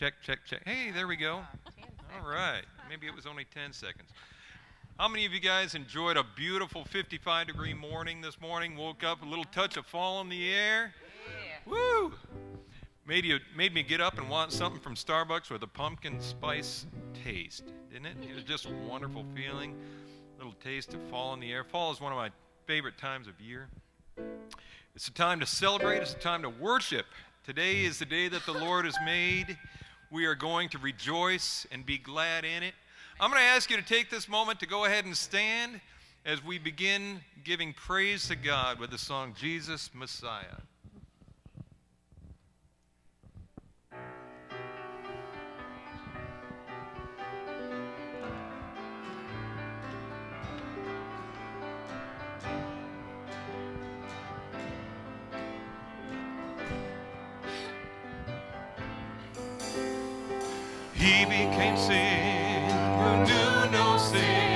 Check, check, check. Hey, there we go. All right. Maybe it was only 10 seconds. How many of you guys enjoyed a beautiful 55 degree morning this morning? Woke up a little touch of fall in the air? Yeah. Woo! Made, you, made me get up and want something from Starbucks with a pumpkin spice taste, didn't it? It was just a wonderful feeling. A little taste of fall in the air. Fall is one of my favorite times of year. It's a time to celebrate, it's a time to worship. Today is the day that the Lord has made. We are going to rejoice and be glad in it. I'm going to ask you to take this moment to go ahead and stand as we begin giving praise to God with the song Jesus Messiah. He became sin. Who knew no sin,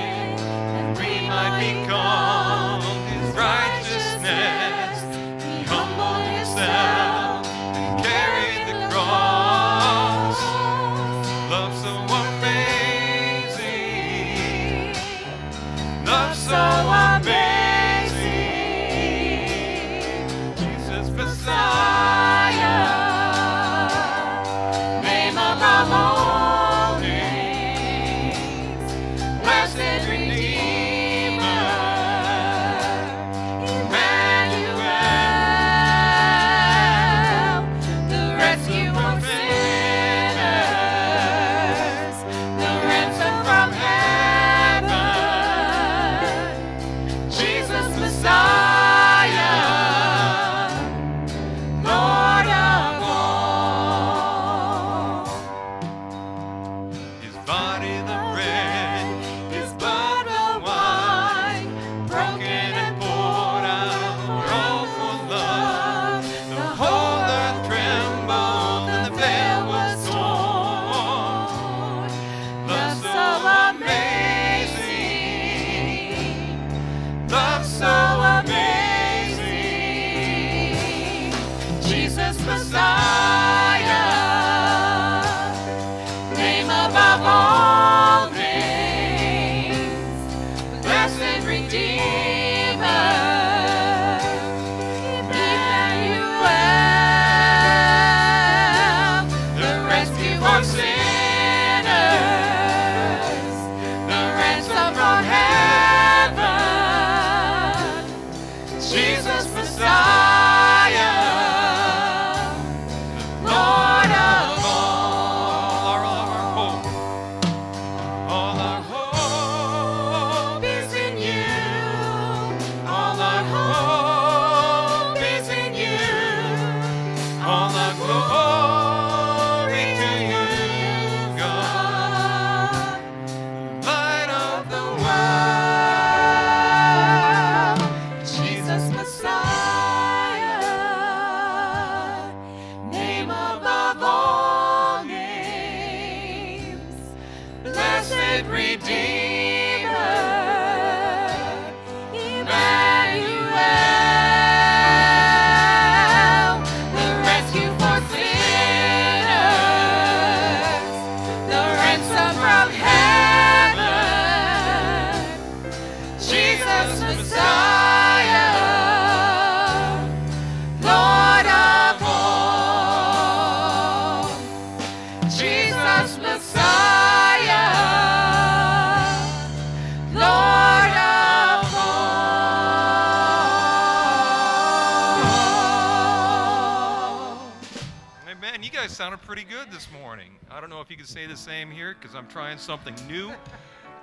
something new.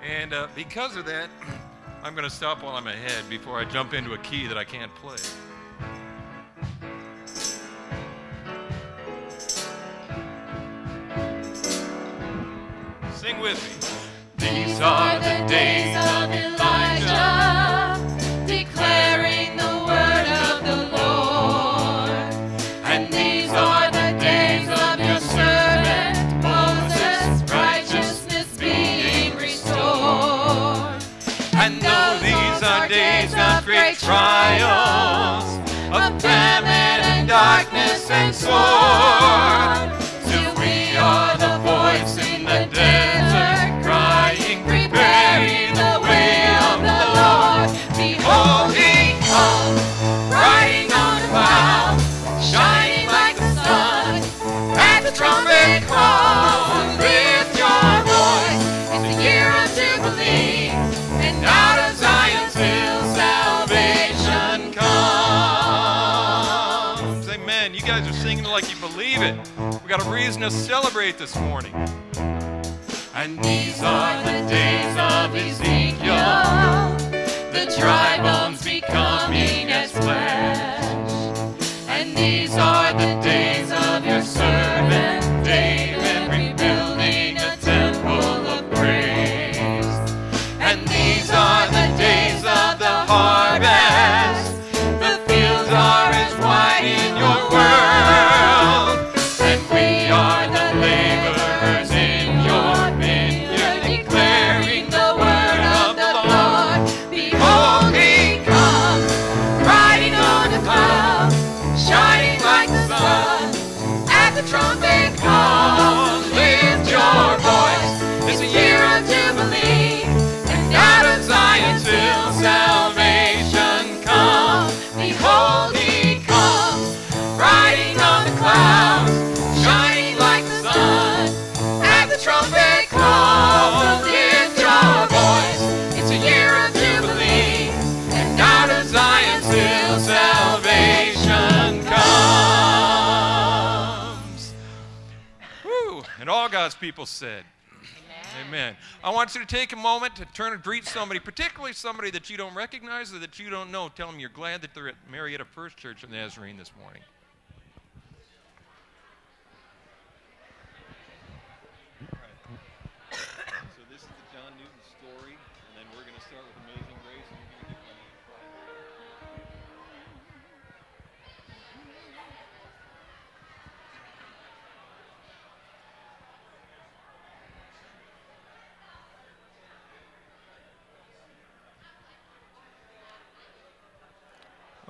And uh, because of that, I'm going to stop while I'm ahead before I jump into a key that I can't play. Sing with me. These are the days trials of famine and darkness and sword. Till we are the voice in the desert crying, preparing the way of the Lord. Behold, he comes, riding on a cloud, shining like the sun at the trumpet call. Like you believe it. We got a reason to celebrate this morning. And these are the days of Ezekiel, the dry bones becoming as flesh. And these are God's people said, Amen. I want you to take a moment to turn and greet somebody, particularly somebody that you don't recognize or that you don't know. Tell them you're glad that they're at Marietta First Church of Nazarene this morning.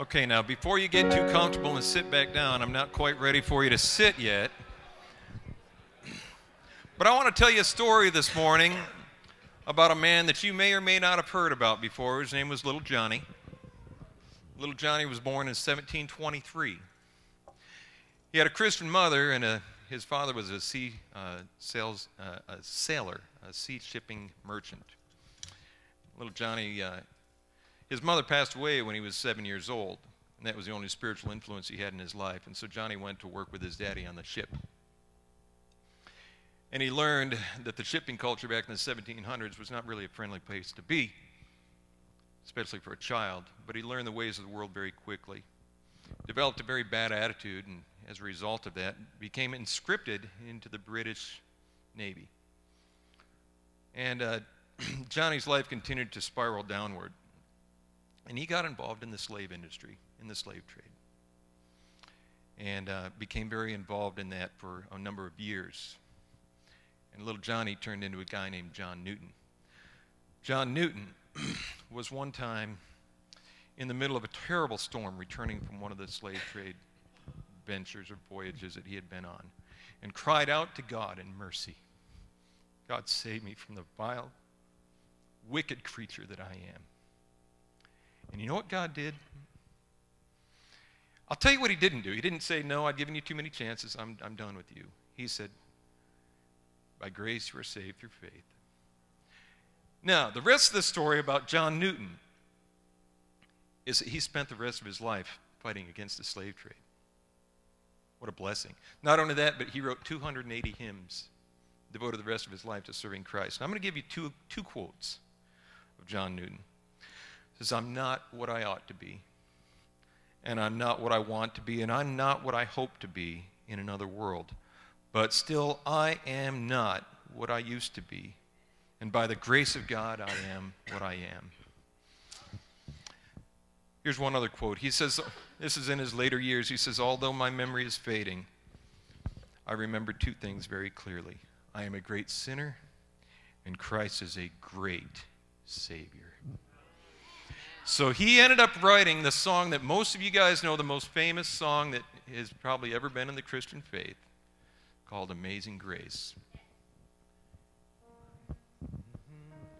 Okay, now before you get too comfortable and sit back down, I'm not quite ready for you to sit yet. But I want to tell you a story this morning about a man that you may or may not have heard about before. His name was Little Johnny. Little Johnny was born in 1723. He had a Christian mother, and a, his father was a sea uh, sales, uh, a sailor, a sea shipping merchant. Little Johnny, uh, his mother passed away when he was seven years old, and that was the only spiritual influence he had in his life. And so Johnny went to work with his daddy on the ship. And he learned that the shipping culture back in the 1700s was not really a friendly place to be, especially for a child. But he learned the ways of the world very quickly, developed a very bad attitude, and as a result of that, became inscripted into the British Navy. And uh, Johnny's life continued to spiral downward. And he got involved in the slave industry, in the slave trade, and uh, became very involved in that for a number of years. And little Johnny turned into a guy named John Newton. John Newton was one time in the middle of a terrible storm returning from one of the slave trade ventures or voyages that he had been on and cried out to God in mercy God, save me from the vile, wicked creature that I am. And you know what God did? I'll tell you what he didn't do. He didn't say, No, I've given you too many chances. I'm, I'm done with you. He said, By grace you are saved through faith. Now, the rest of the story about John Newton is that he spent the rest of his life fighting against the slave trade. What a blessing. Not only that, but he wrote 280 hymns, devoted the rest of his life to serving Christ. Now, I'm going to give you two, two quotes of John Newton. Says, I'm not what I ought to be, and I'm not what I want to be, and I'm not what I hope to be in another world. But still, I am not what I used to be, and by the grace of God, I am what I am. Here's one other quote. He says, this is in his later years, he says, Although my memory is fading, I remember two things very clearly. I am a great sinner, and Christ is a great Savior. So he ended up writing the song that most of you guys know, the most famous song that has probably ever been in the Christian faith, called Amazing Grace. Is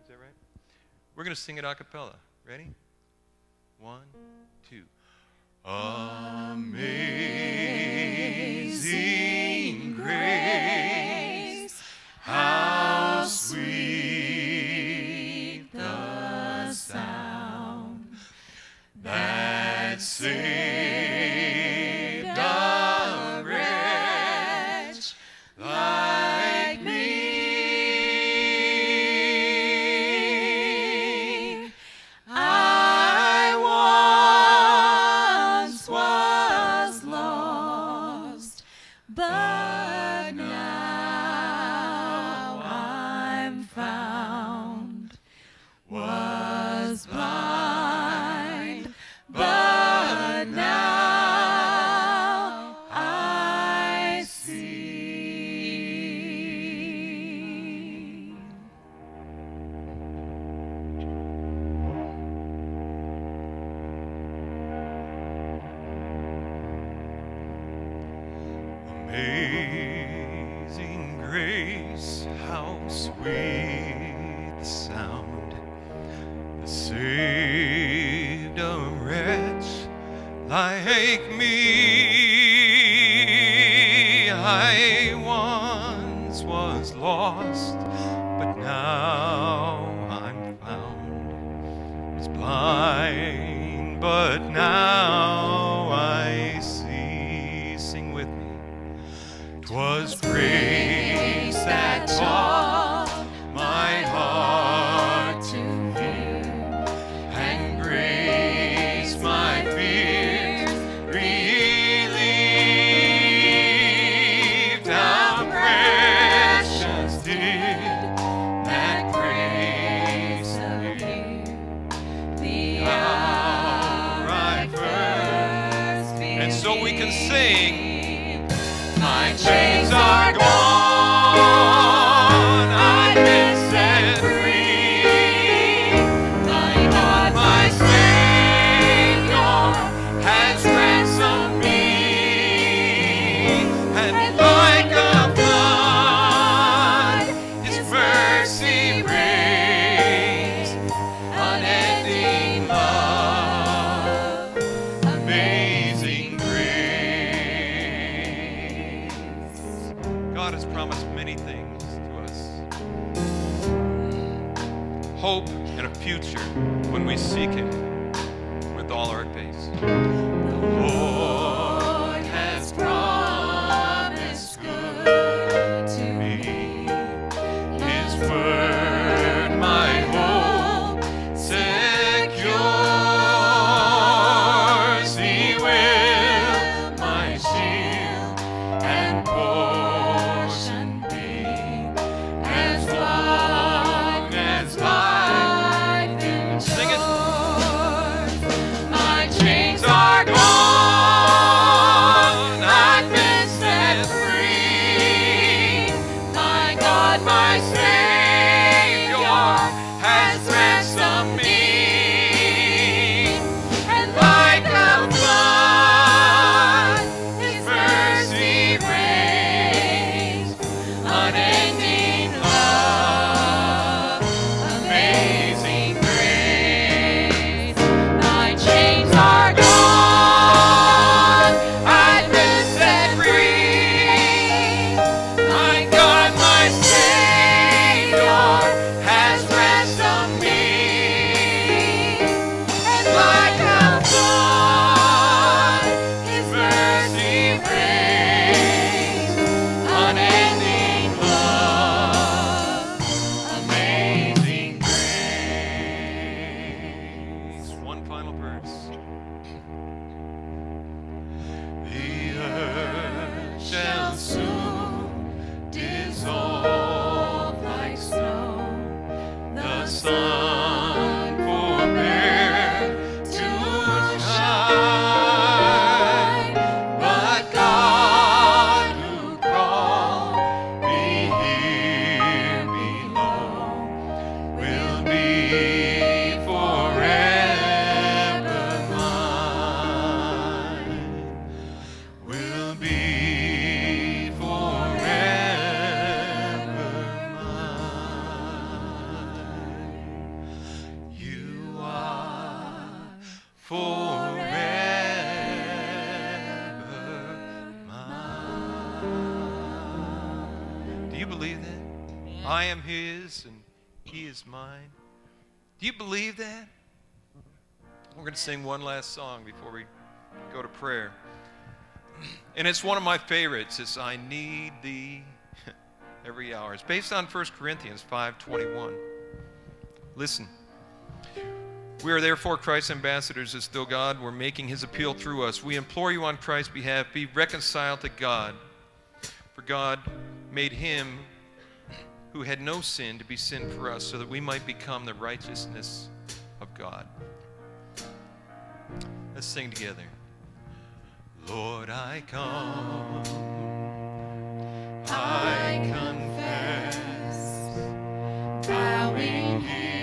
that right? We're going to sing it a cappella. Ready? One, two. Amazing grace, how sweet sound my chains Do you believe that? We're going to sing one last song before we go to prayer. And it's one of my favorites. It's I need thee every hour. It's based on 1 Corinthians 5:21. Listen. We are therefore Christ's ambassadors as though God were making his appeal through us. We implore you on Christ's behalf, be reconciled to God. For God made him who had no sin to be sin for us so that we might become the righteousness of God. Let's sing together. Lord, I come, I confess, bowing here.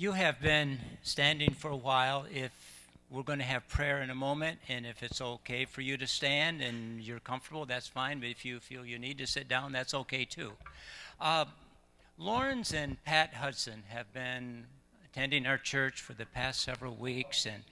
You have been standing for a while. If we're going to have prayer in a moment, and if it's okay for you to stand and you're comfortable, that's fine. But if you feel you need to sit down, that's okay too. Uh, Lawrence and Pat Hudson have been attending our church for the past several weeks, and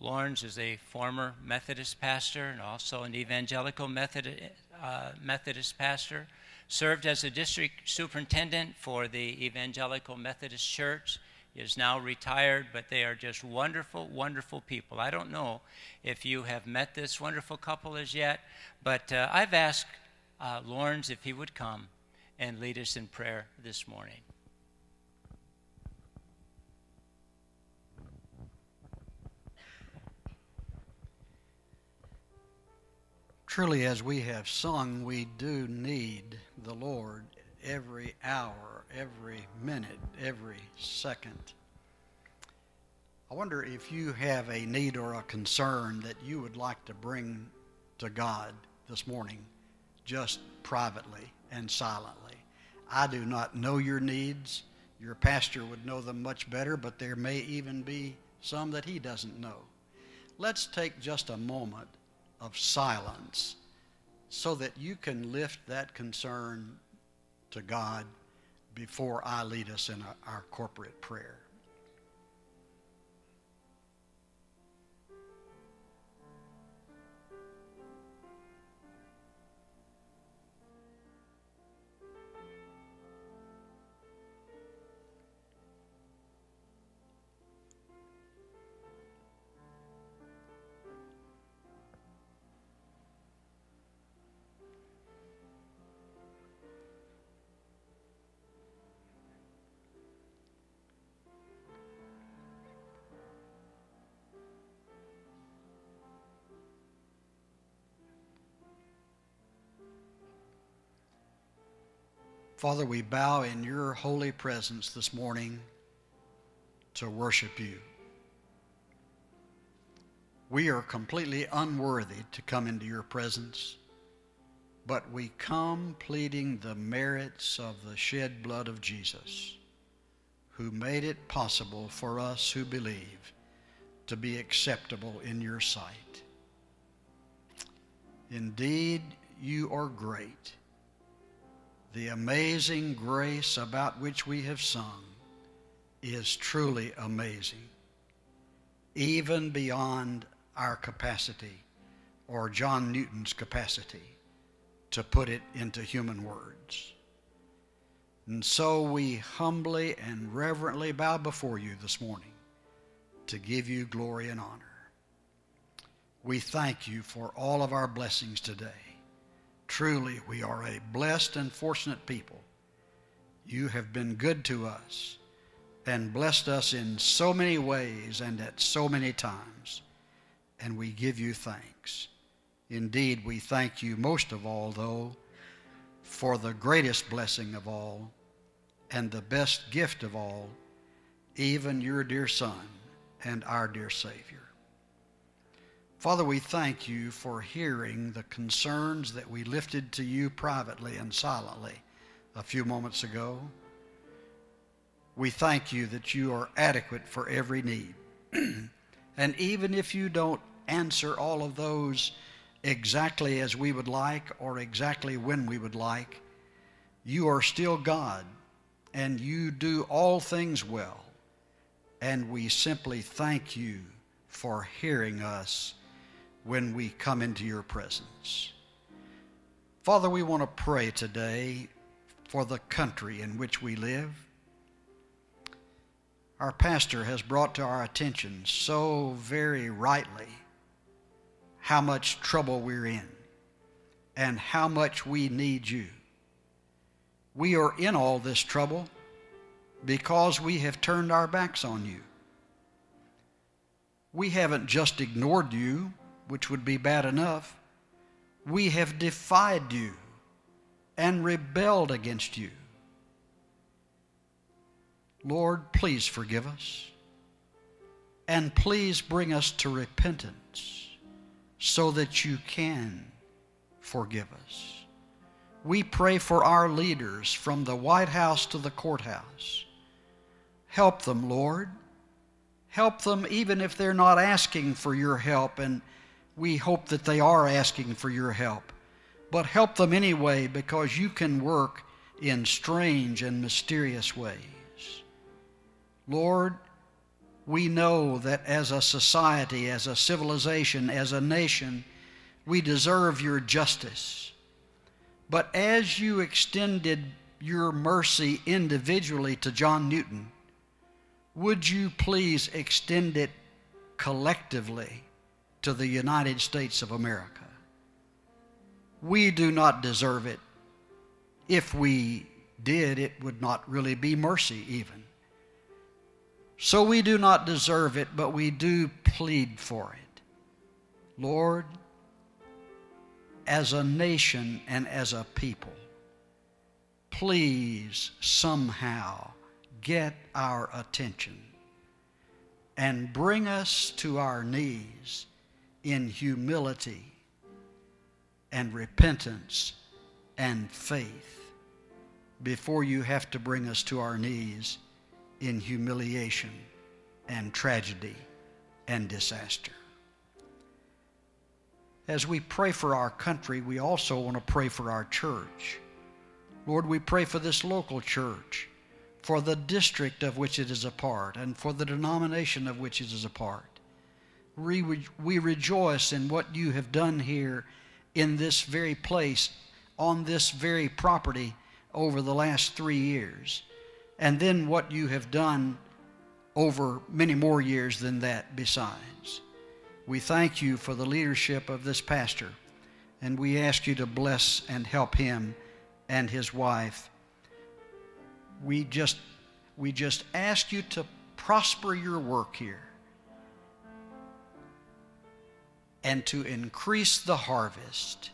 Lawrence is a former Methodist pastor and also an evangelical Methodist, uh, Methodist pastor. Served as a district superintendent for the Evangelical Methodist Church. Is now retired, but they are just wonderful, wonderful people. I don't know if you have met this wonderful couple as yet, but uh, I've asked uh, Lawrence if he would come and lead us in prayer this morning. Truly, as we have sung, we do need the Lord every hour, every minute, every second. I wonder if you have a need or a concern that you would like to bring to God this morning, just privately and silently. I do not know your needs. Your pastor would know them much better, but there may even be some that he doesn't know. Let's take just a moment of silence so that you can lift that concern to God before I lead us in our, corporate prayer. Father, we bow in your holy presence this morning to worship you. We are completely unworthy to come into your presence, but we come pleading the merits of the shed blood of Jesus, who made it possible for us who believe to be acceptable in your sight. Indeed, you are great. The amazing grace about which we have sung is truly amazing, even beyond our capacity or John Newton's capacity to put it into human words. And so we humbly and reverently bow before you this morning to give you glory and honor. We thank you for all of our blessings today. Truly, we are a blessed and fortunate people. You have been good to us and blessed us in so many ways and at so many times, and we give you thanks. Indeed, we thank you most of all, though, for the greatest blessing of all and the best gift of all, even your dear Son and our dear Savior. Father, we thank you for hearing the concerns that we lifted to you privately and silently a few moments ago. We thank you that you are adequate for every need. and even if you don't answer all of those exactly as we would like or exactly when we would like, you are still God and you do all things well. And we simply thank you for hearing us when we come into your presence. Father, we want to pray today for the country in which we live. Our pastor has brought to our attention so very rightly how much trouble we're in and how much we need you. We are in all this trouble because we have turned our backs on you. We haven't just ignored you which would be bad enough, we have defied you and rebelled against you. Lord, please forgive us. And please bring us to repentance so that you can forgive us. We pray for our leaders from the White House to the courthouse. Help them, Lord. Help them even if they're not asking for your help and we hope that they are asking for your help. But help them anyway because you can work in strange and mysterious ways. Lord, we know that as a society, as a civilization, as a nation, we deserve your justice. But as you extended your mercy individually to John Newton, would you please extend it collectively to the United States of America. We do not deserve it. If we did, it would not really be mercy, even. So we do not deserve it, but we do plead for it. Lord, as a nation and as a people, please somehow get our attention and bring us to our knees in humility and repentance and faith before you have to bring us to our knees in humiliation and tragedy and disaster. As we pray for our country, we also want to pray for our church. Lord, we pray for this local church, for the district of which it is a part, and for the denomination of which it is a part we, we rejoice in what you have done here in this very place, on this very property over the last three years. And then what you have done over many more years than that besides. We thank you for the leadership of this pastor, and we ask you to bless and help him and his wife. We just, we just ask you to prosper your work here and to increase the harvest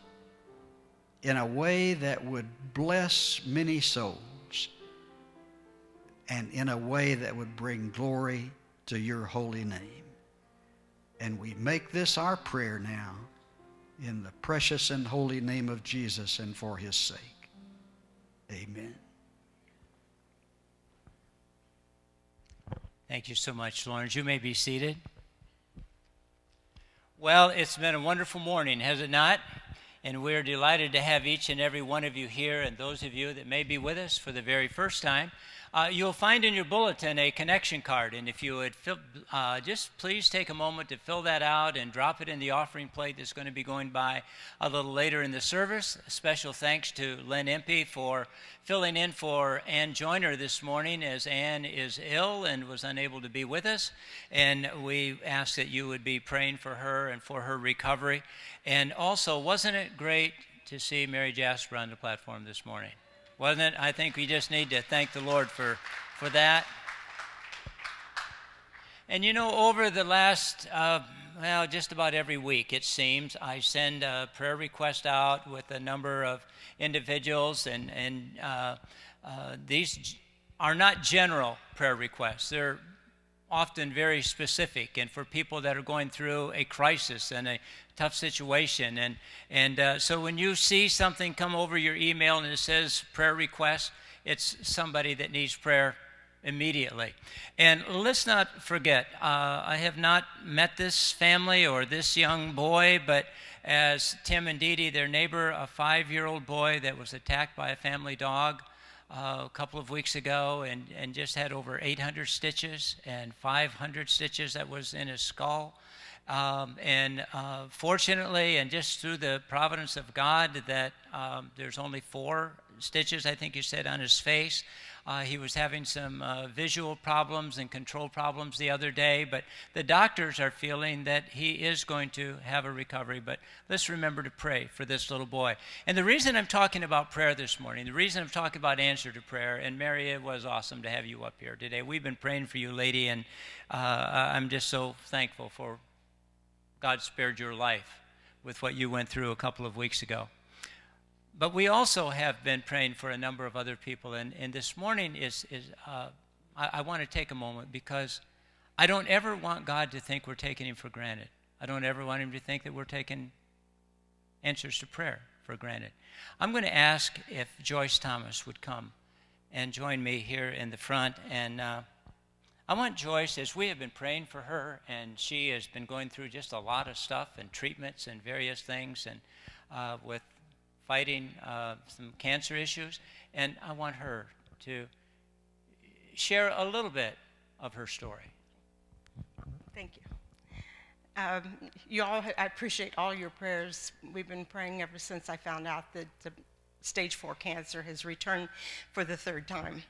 in a way that would bless many souls and in a way that would bring glory to your holy name. And we make this our prayer now in the precious and holy name of Jesus and for his sake. Amen. Thank you so much, Lawrence. You may be seated. Well, it's been a wonderful morning, has it not? And we're delighted to have each and every one of you here, and those of you that may be with us for the very first time. Uh, you'll find in your bulletin a connection card, and if you would fill, uh, just please take a moment to fill that out and drop it in the offering plate that's going to be going by a little later in the service. A special thanks to Len Impey for filling in for Ann Joyner this morning as Ann is ill and was unable to be with us. And we ask that you would be praying for her and for her recovery. And also, wasn't it great to see Mary Jasper on the platform this morning? Wasn't it? I think we just need to thank the Lord for, for that. And you know, over the last, uh, well, just about every week, it seems, I send a prayer request out with a number of individuals, and, and uh, uh, these are not general prayer requests. They're often very specific and for people that are going through a crisis and a tough situation. And, and uh, so when you see something come over your email and it says prayer request, it's somebody that needs prayer immediately. And let's not forget, uh, I have not met this family or this young boy, but as Tim and Dee Dee, their neighbor, a five year old boy that was attacked by a family dog. Uh, a couple of weeks ago, and, and just had over 800 stitches and 500 stitches that was in his skull. Um, and uh, fortunately, and just through the providence of God, that um, there's only four stitches, I think you said, on his face. Uh, he was having some uh, visual problems and control problems the other day, but the doctors are feeling that he is going to have a recovery. But let's remember to pray for this little boy. And the reason I'm talking about prayer this morning, the reason I'm talking about answer to prayer, and Mary, it was awesome to have you up here today. We've been praying for you, lady, and uh, I'm just so thankful for God spared your life with what you went through a couple of weeks ago. But we also have been praying for a number of other people. And, and this morning is, is uh, I, I want to take a moment because I don't ever want God to think we're taking him for granted. I don't ever want him to think that we're taking answers to prayer for granted. I'm going to ask if Joyce Thomas would come and join me here in the front. And uh, I want Joyce, as we have been praying for her, and she has been going through just a lot of stuff and treatments and various things, and uh, with fighting uh, some cancer issues, and I want her to share a little bit of her story. Thank you. Um, you all, I appreciate all your prayers. We've been praying ever since I found out that the stage four cancer has returned for the third time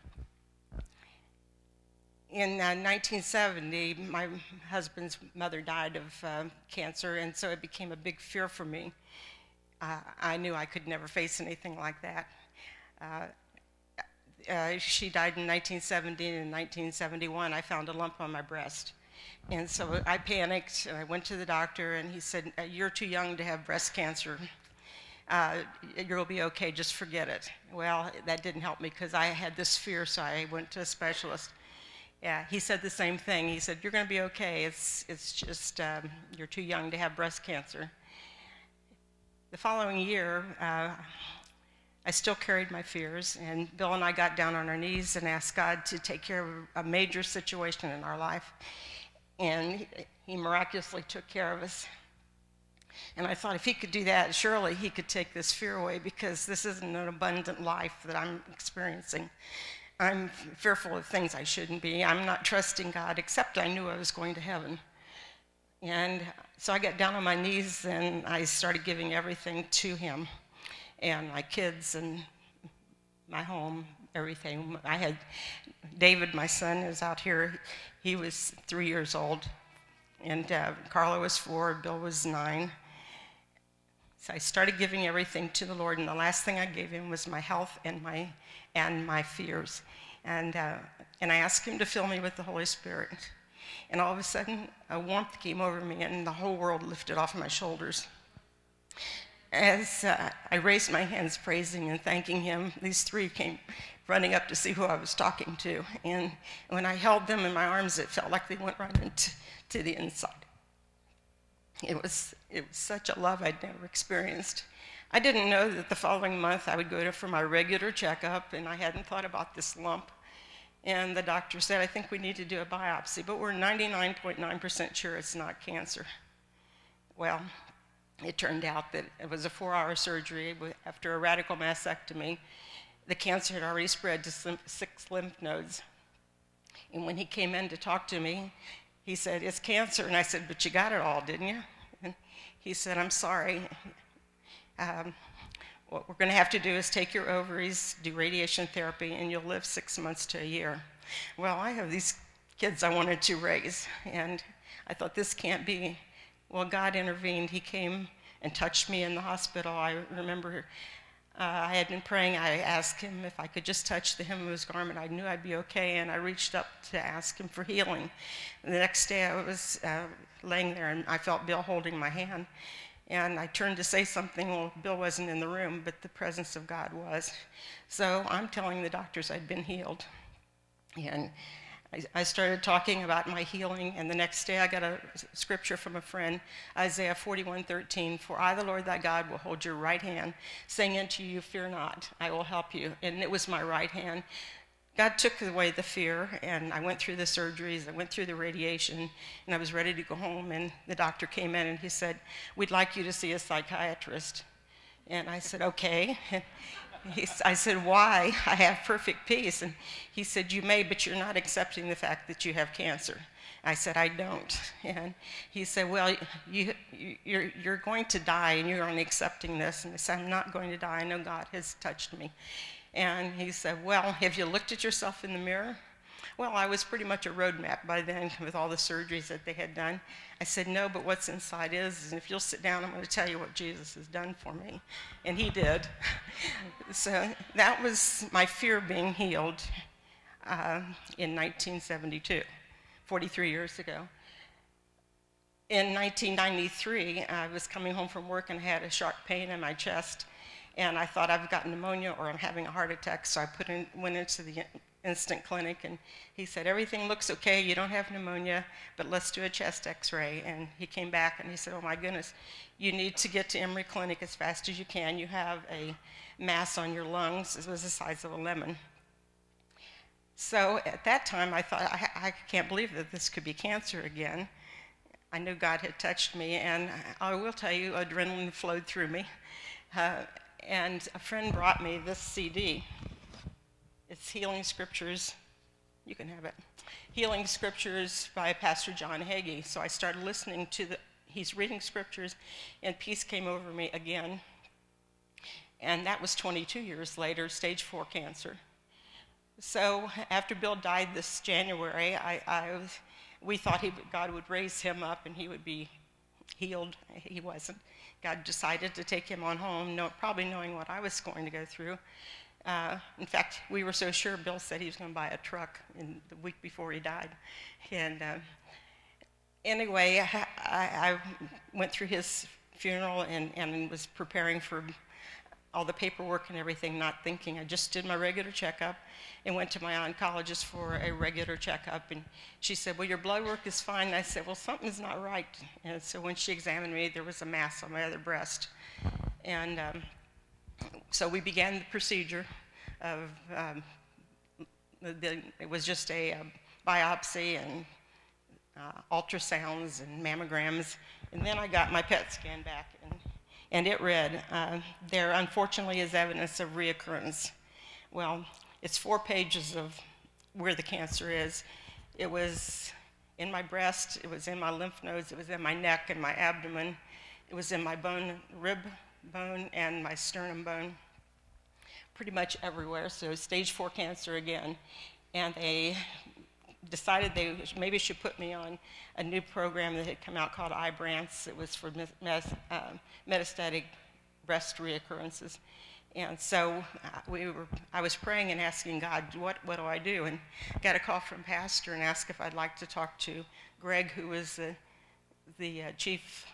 in uh, 1970, my husband's mother died of uh, cancer, and so it became a big fear for me. Uh, I knew I could never face anything like that. Uh, uh, she died in 1970, and in 1971, I found a lump on my breast. And so I panicked, and I went to the doctor, and he said, uh, You're too young to have breast cancer. you'll be okay, just forget it. Well, that didn't help me because I had this fear, so I went to a specialist. Yeah, he said the same thing. He said, You're going to be okay. It's, it's just um, you're too young to have breast cancer. The following year, uh, I still carried my fears, and Bill and I got down on our knees and asked God to take care of a major situation in our life. And he miraculously took care of us. And I thought if he could do that, surely he could take this fear away because this isn't an abundant life that I'm experiencing. I'm fearful of things I shouldn't be. I'm not trusting God, except I knew I was going to heaven. And so I got down on my knees and I started giving everything to Him and my kids and my home, everything. I had David, my son, is out here. He was three years old, and uh, Carla was four, Bill was nine. So I started giving everything to the Lord, and the last thing I gave him was my health and my and my fears. And, uh, and I asked him to fill me with the Holy Spirit. And all of a sudden, a warmth came over me, and the whole world lifted off my shoulders. as uh, I raised my hands praising and thanking him, these three came running up to see who I was talking to. And when I held them in my arms, it felt like they went right into to the inside. It was, it was such a love I'd never experienced. I didn't know that the following month I would go to for my regular checkup, and I hadn't thought about this lump. And the doctor said, I think we need to do a biopsy, but we're 99.9% sure it's not cancer. Well, it turned out that it was a four hour surgery after a radical mastectomy. The cancer had already spread to six lymph nodes. And when he came in to talk to me, he said, It's cancer. And I said, But you got it all, didn't you? And he said, I'm sorry. Um, what we're going to have to do is take your ovaries, do radiation therapy, and you'll live six months to a year. Well, I have these kids I wanted to raise, and I thought this can't be well, God intervened. He came and touched me in the hospital. I remember uh, I had been praying. I asked him if I could just touch the hem of his garment. I knew I'd be okay, and I reached up to ask him for healing. And the next day, I was uh, laying there, and I felt Bill holding my hand. And I turned to say something. Well, Bill wasn't in the room, but the presence of God was. So I'm telling the doctors I'd been healed. And I, started talking about my healing, and the next day I got a scripture from a friend, Isaiah 41:13. For I, the Lord thy God, will hold your right hand, saying unto you, Fear not, I will help you. And it was my right hand. God took away the fear, and I went through the surgeries, I went through the radiation, and I was ready to go home. And the doctor came in and he said, We'd like you to see a psychiatrist. And I said, Okay. He, I said, Why? I have perfect peace. And he said, You may, but you're not accepting the fact that you have cancer. I said, I don't. And he said, Well, you, you're, you're going to die and you're only accepting this. And I said, I'm not going to die. I know God has touched me. And he said, Well, have you looked at yourself in the mirror? Well, I was pretty much a roadmap by then with all the surgeries that they had done. I said, No, but what's inside is, and if you'll sit down, I'm going to tell you what Jesus has done for me. And he did. so that was my fear of being healed uh, in 1972, 43 years ago. In 1993, I was coming home from work and I had a sharp pain in my chest. And I thought I've got pneumonia or I'm having a heart attack, so I put in, went into the instant clinic and he said everything looks okay. You don't have pneumonia but let's do a chest x-ray. And he came back and he said oh my goodness. You need to get to emory clinic as fast as you can. You have a mass on your lungs. It was the size of a lemon. So at that time i thought i, I can't believe that this could be cancer again. I knew god had touched me and i will tell you adrenaline flowed through me. Uh, and a friend brought me this cd it's Healing Scriptures. You can have it. Healing Scriptures by Pastor John Hagee. So I started listening to the, he's reading scriptures, and peace came over me again. And that was 22 years later, stage four cancer. So after Bill died this January, I, I we thought he, God would raise him up and he would be healed. He wasn't. God decided to take him on home, know, probably knowing what I was going to go through. Uh, in fact, we were so sure, Bill said he was going to buy a truck in the week before he died. And uh, anyway, I, I, went through his funeral and, and was preparing for all the paperwork and everything, not thinking. I just did my regular checkup and went to my oncologist for a regular checkup. And she said, Well, your blood work is fine. And I said, Well, something's not right. And so when she examined me, there was a mass on my other breast. And um, so we began the procedure of, um, the, it was just a, um, biopsy and uh, ultrasounds and mammograms. And then I got my PET scan back, and, and it read, uh, there unfortunately is evidence of reoccurrence. Well, it's four pages of where the cancer is. It was in my breast, it was in my lymph nodes, it was in my neck and my abdomen, it was in my bone, rib bone and my sternum bone, pretty much everywhere. So stage four cancer again. And they decided they maybe should put me on a new program that had come out called Ibrance. It was for uh, metastatic breast reoccurrences. And so uh, we were, I was praying and asking God, what, what do I do? And got a call from pastor and asked if I'd like to talk to Greg, who was the, the uh, chief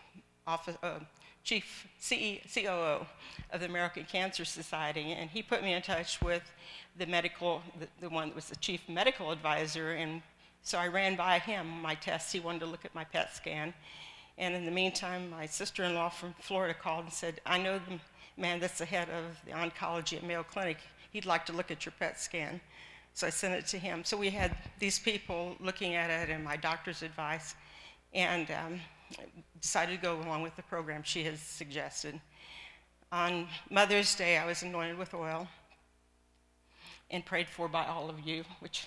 office, uh, chief CE, COO of the American Cancer Society, and he put me in touch with the medical, the, the one that was the chief medical advisor, and so I ran by him my tests. He wanted to look at my PET scan, and in the meantime, my sister-in-law from Florida called and said, "I know the man that's the head of the oncology at Mayo Clinic. He'd like to look at your PET scan." So I sent it to him. So we had these people looking at it and my doctor's advice, and um, decided to go along with the program she has suggested. On Mother's Day, I was anointed with oil and prayed for by all of you, which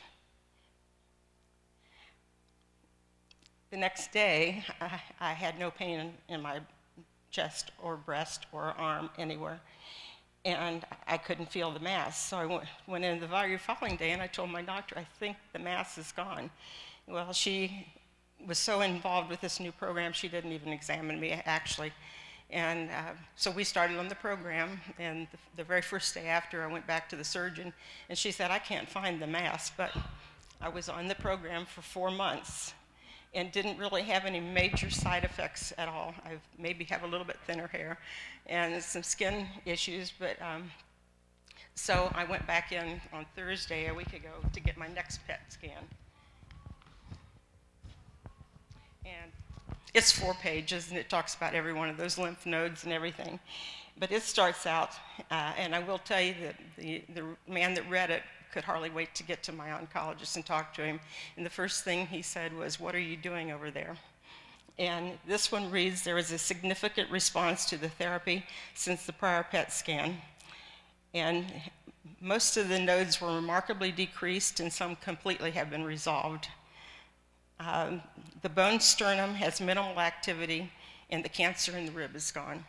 the next day, I, I had no pain in, in my chest or breast or arm anywhere and I couldn't feel the mass. So I went, went in the very following day and I told my doctor, I think the mass is gone. Well, she was so involved with this new program, she didn't even examine me actually. And uh, so we started on the program, and the, the, very first day after, I went back to the surgeon, and she said, I can't find the mass, but I was on the program for four months and didn't really have any major side effects at all. I maybe have a little bit thinner hair and some skin issues, but um, so I went back in on Thursday a week ago to get my next PET scan. And it's four pages and it talks about every one of those lymph nodes and everything. But it starts out, uh, and I will tell you that the, the man that read it could hardly wait to get to my oncologist and talk to him. And the first thing he said was, What are you doing over there? And this one reads There was a significant response to the therapy since the prior PET scan. And most of the nodes were remarkably decreased, and some completely have been resolved. Um, the bone sternum has minimal activity, and the cancer in the rib is gone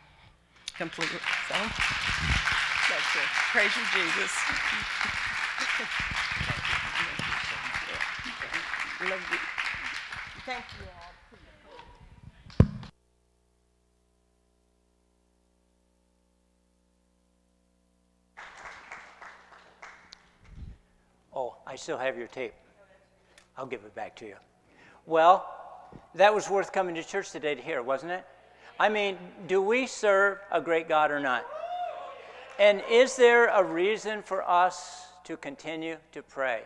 completely. So, that's it. Praise you, Jesus. Love you. Thank you all. Oh, I still have your tape. I'll give it back to you. Well, that was worth coming to church today to hear, wasn't it? I mean, do we serve a great God or not? And is there a reason for us to continue to pray?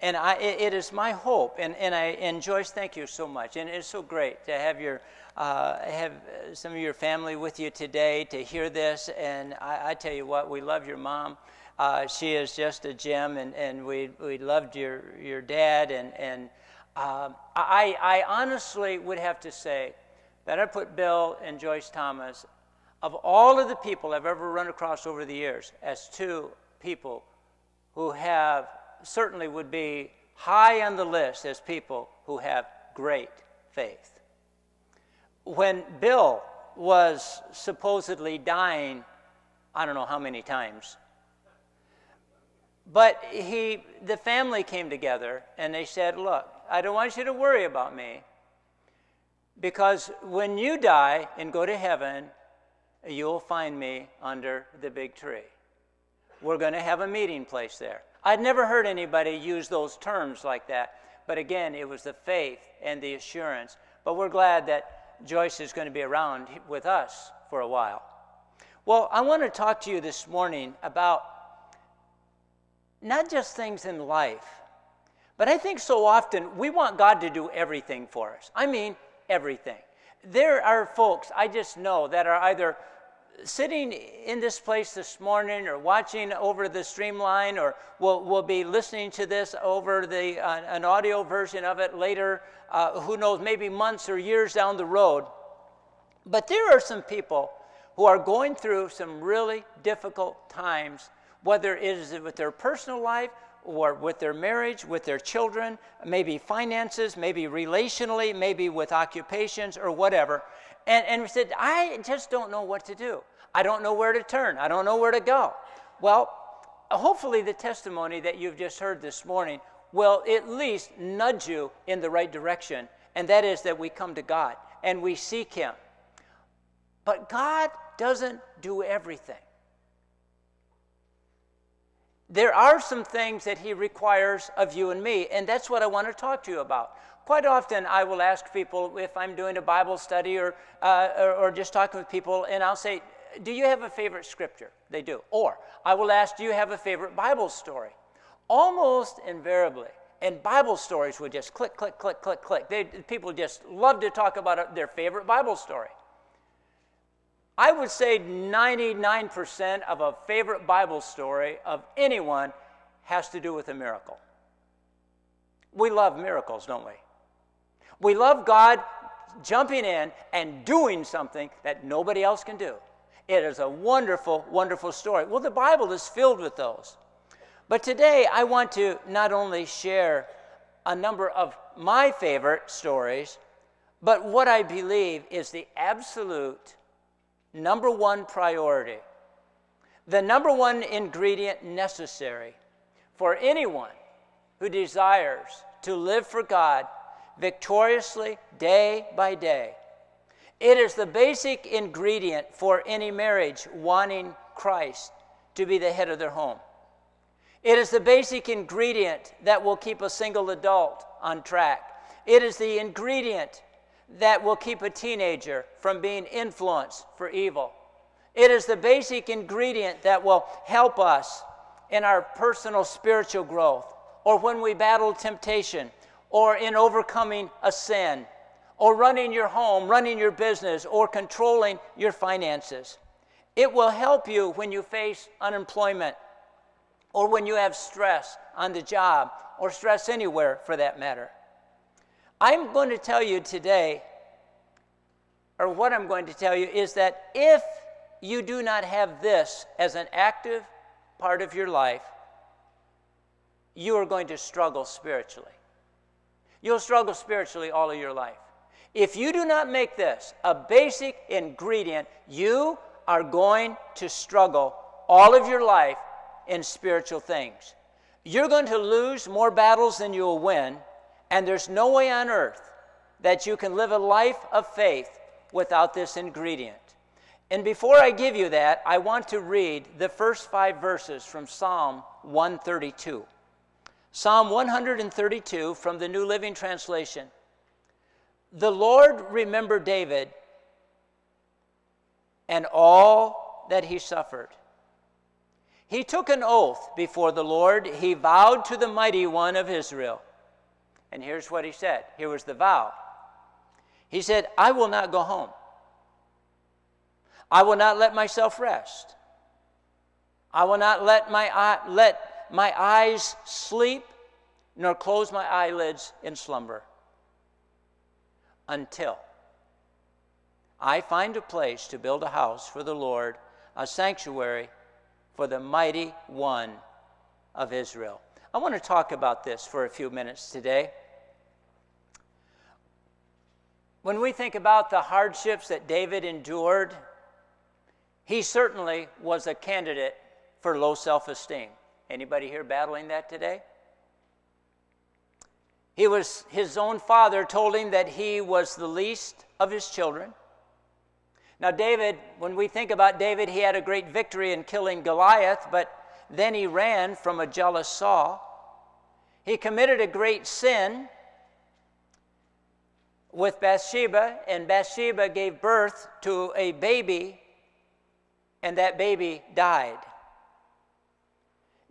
And I, it, is my hope, and, and, I, and Joyce, thank you so much. And it's so great to have, your, uh, have some of your family with you today to hear this. And I, I tell you what, we love your mom. Uh, she is just a gem, and, and we, we loved your, your dad. And, and um, I, I honestly would have to say that I put Bill and Joyce Thomas, of all of the people I've ever run across over the years, as two people who have certainly would be high on the list as people who have great faith. When Bill was supposedly dying, I don't know how many times, but he, the family came together and they said, Look, I don't want you to worry about me because when you die and go to heaven, you'll find me under the big tree. We're going to have a meeting place there. I'd never heard anybody use those terms like that. But again, it was the faith and the assurance. But we're glad that Joyce is going to be around with us for a while. Well, I want to talk to you this morning about not just things in life, but I think so often we want God to do everything for us. I mean, everything. There are folks I just know that are either sitting in this place this morning or watching over the streamline or will will be listening to this over the, uh, an audio version of it later, uh, who knows, maybe months or years down the road. But there are some people who are going through some really difficult times, whether it is with their personal life or with their marriage, with their children, maybe finances, maybe relationally, maybe with occupations or whatever. And, and we said, I just don't know what to do. I don't know where to turn. I don't know where to go. Well, hopefully, the testimony that you've just heard this morning will at least nudge you in the right direction, and that is that we come to God and we seek Him. But God doesn't do everything. There are some things that He requires of you and me, and that's what I want to talk to you about. Quite often, I will ask people if I'm doing a Bible study or, uh, or, or just talking with people, and I'll say, Do you have a favorite scripture? They do. Or I will ask, Do you have a favorite Bible story? Almost invariably, and Bible stories would just click, click, click, click, click. They, people just love to talk about their favorite Bible story. I would say 99% of a favorite Bible story of anyone has to do with a miracle. We love miracles, don't we? We love God jumping in and doing something that nobody else can do. It is a wonderful, wonderful story. Well, the Bible is filled with those. But today I want to not only share a number of my favorite stories, but what I believe is the absolute number one priority, the number one ingredient necessary for anyone who desires to live for God victoriously day by day. It is the basic ingredient for any marriage wanting Christ to be the head of their home. It is the basic ingredient that will keep a single adult on track. It is the ingredient that will keep a teenager from being influenced for evil. It is the basic ingredient that will help us in our personal spiritual growth or when we battle temptation or in overcoming a sin, or running your home, running your business, or controlling your finances. It will help you when you face unemployment, or when you have stress on the job, or stress anywhere for that matter. I'm going to tell you today, or what I'm going to tell you, is that if you do not have this as an active part of your life, you are going to struggle spiritually. You'll struggle spiritually all of your life. If you do not make this a basic ingredient, you are going to struggle all of your life in spiritual things. You're going to lose more battles than you'll win, and there's no way on earth that you can live a life of faith without this ingredient. And before I give you that, I want to read the first five verses from Psalm 132. Psalm 132 from the New Living Translation. The Lord remembered David and all that he suffered. He took an oath before the Lord. He vowed to the mighty one of Israel. And here's what he said here was the vow. He said, I will not go home. I will not let myself rest. I will not let my, let my eyes sleep, nor close my eyelids in slumber until I find a place to build a house for the Lord, a sanctuary for the mighty one of Israel. I want to talk about this for a few minutes today. When we think about the hardships that David endured, he certainly was a candidate for low self esteem. Anybody here battling that today? He was his own father told him that he was the least of his children. Now David, when we think about David, he had a great victory in killing Goliath, but then he ran from a jealous Saul. He committed a great sin with Bathsheba, and Bathsheba gave birth to a baby, and that baby died.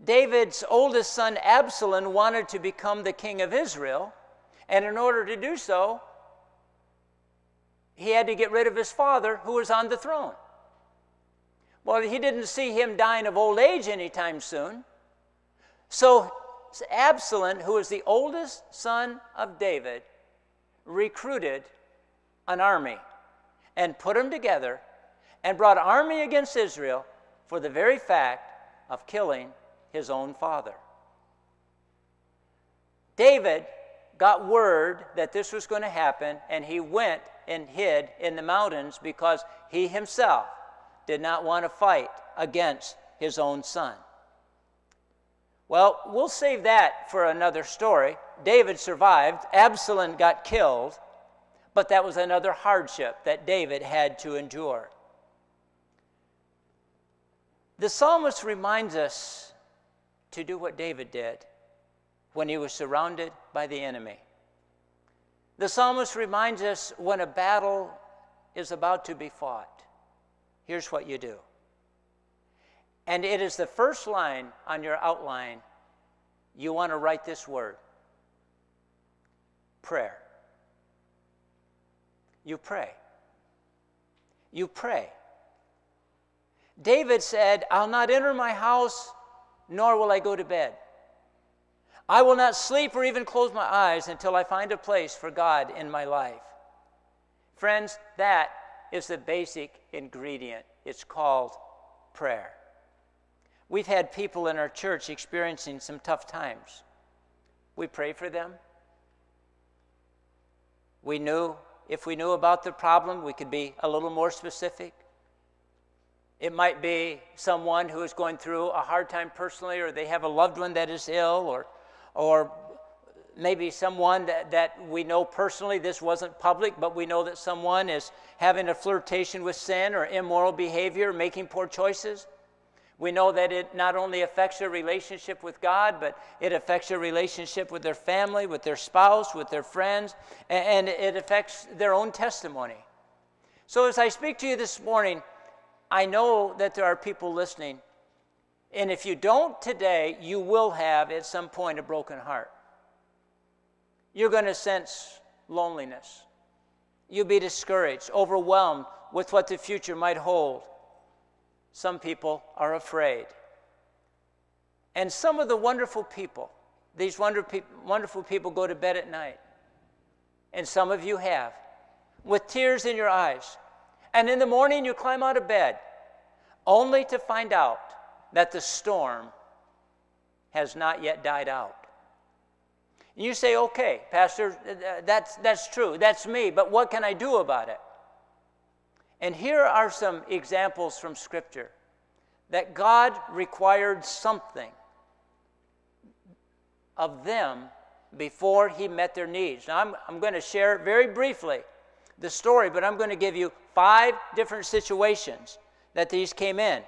David's oldest son Absalom wanted to become the king of Israel, and in order to do so, he had to get rid of his father who was on the throne. Well, he didn't see him dying of old age anytime soon. So Absalom, who was the oldest son of David, recruited an army and put them together and brought army against Israel for the very fact of killing his own father. David got word that this was going to happen, and he went and hid in the mountains because he himself did not want to fight against his own son. Well, we'll save that for another story. David survived, Absalom got killed, but that was another hardship that David had to endure. The psalmist reminds us to do what David did when he was surrounded by the enemy. The psalmist reminds us when a battle is about to be fought, here's what you do. And it is the first line on your outline. You want to write this word prayer. You pray. You pray. David said, I'll not enter my house, nor will I go to bed. I will not sleep or even close my eyes until I find a place for God in my life. Friends, that is the basic ingredient. It's called prayer. We've had people in our church experiencing some tough times. We pray for them. We knew if we knew about the problem, we could be a little more specific. It might be someone who is going through a hard time personally, or they have a loved one that is ill, or, or maybe someone that, that we know personally, this wasn't public, but we know that someone is having a flirtation with sin or immoral behavior, making poor choices. We know that it not only affects their relationship with God, but it affects their relationship with their family, with their spouse, with their friends, and it affects their own testimony. So, as I speak to you this morning, I know that there are people listening. And if you don't today, you will have at some point a broken heart. You're going to sense loneliness. You'll be discouraged, overwhelmed with what the future might hold. Some people are afraid. And some of the wonderful people, these wonderful people go to bed at night. And some of you have, with tears in your eyes, and in the morning, you climb out of bed only to find out that the storm has not yet died out. and You say, okay, Pastor, that's, that's true. That's me, but what can I do about it? And here are some examples from Scripture that God required something of them before He met their needs. Now, I'm, I'm going to share very briefly the story, but I'm going to give you five different situations that these came in.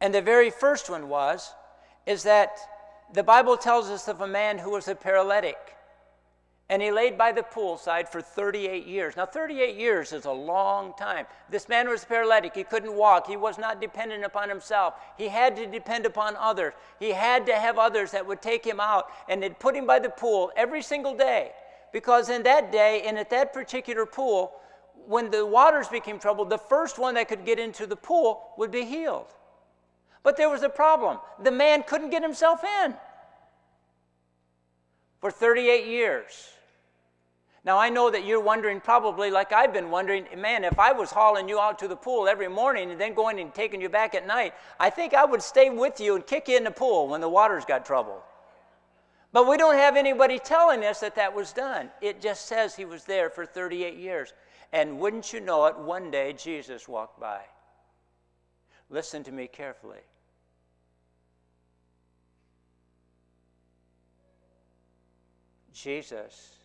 And the very first one was is that the Bible tells us of a man who was a paralytic. And he laid by the poolside for 38 years. Now, 38 years is a long time. This man was paralytic. He couldn't walk. He was not dependent upon himself. He had to depend upon others. He had to have others that would take him out and they'd put him by the pool every single day. Because in that day and at that particular pool, when the waters became troubled, the first one that could get into the pool would be healed. But there was a problem. The man couldn't get himself in for 38 years. Now, I know that you're wondering, probably like I've been wondering, man, if I was hauling you out to the pool every morning and then going and taking you back at night, I think I would stay with you and kick you in the pool when the waters got troubled. But we don't have anybody telling us that that was done. It just says he was there for 38 years. And wouldn't you know it, one day Jesus walked by. Listen to me carefully. Jesus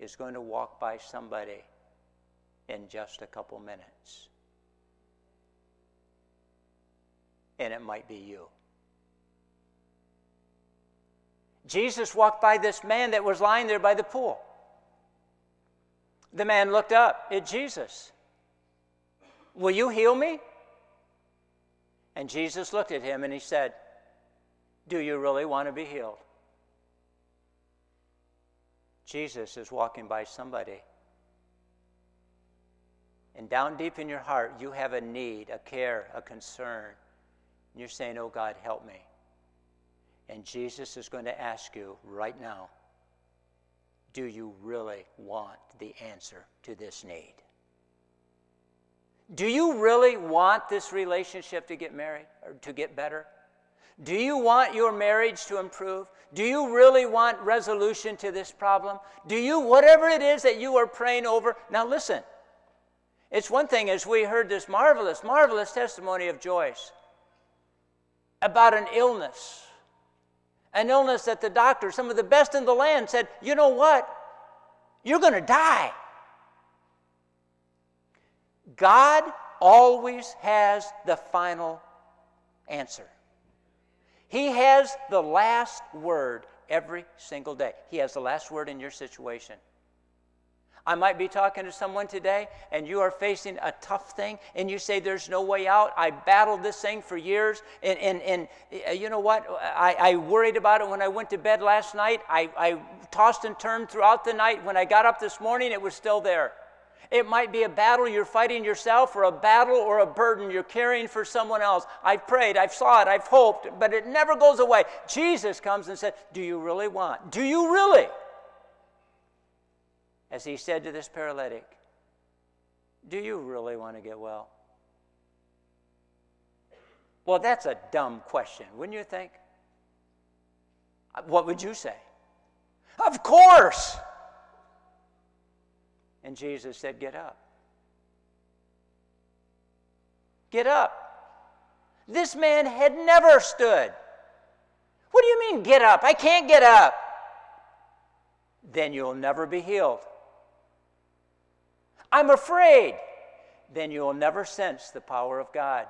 is going to walk by somebody in just a couple minutes. And it might be you. Jesus walked by this man that was lying there by the pool. The man looked up at Jesus. Will you heal me? And Jesus looked at him and he said, Do you really want to be healed? Jesus is walking by somebody. And down deep in your heart, you have a need, a care, a concern. And you're saying, Oh God, help me. And Jesus is going to ask you right now do you really want the answer to this need? Do you really want this relationship to get married or to get better? Do you want your marriage to improve? Do you really want resolution to this problem? Do you, whatever it is that you are praying over? Now, listen. It's one thing as we heard this marvelous, marvelous testimony of Joyce about an illness an illness that the doctor, some of the best in the land, said, you know what? You're going to die. God always has the final answer. He has the last word every single day. He has the last word in your situation. I might be talking to someone today and you are facing a tough thing and you say, There's no way out. I battled this thing for years. And, and, and uh, you know what? I, I worried about it when I went to bed last night. I, I tossed and turned throughout the night. When I got up this morning, it was still there. It might be a battle you're fighting yourself, or a battle or a burden you're carrying for someone else. I've prayed, I've sought, I've hoped, but it never goes away. Jesus comes and said, Do you really want? Do you really? as he said to this paralytic, Do you really want to get well? Well, that's a dumb question, wouldn't you think? What would you say? Of course! And Jesus said, Get up. Get up. This man had never stood. What do you mean, get up? I can't get up. Then you'll never be healed. I'm afraid, then you'll never sense the power of God.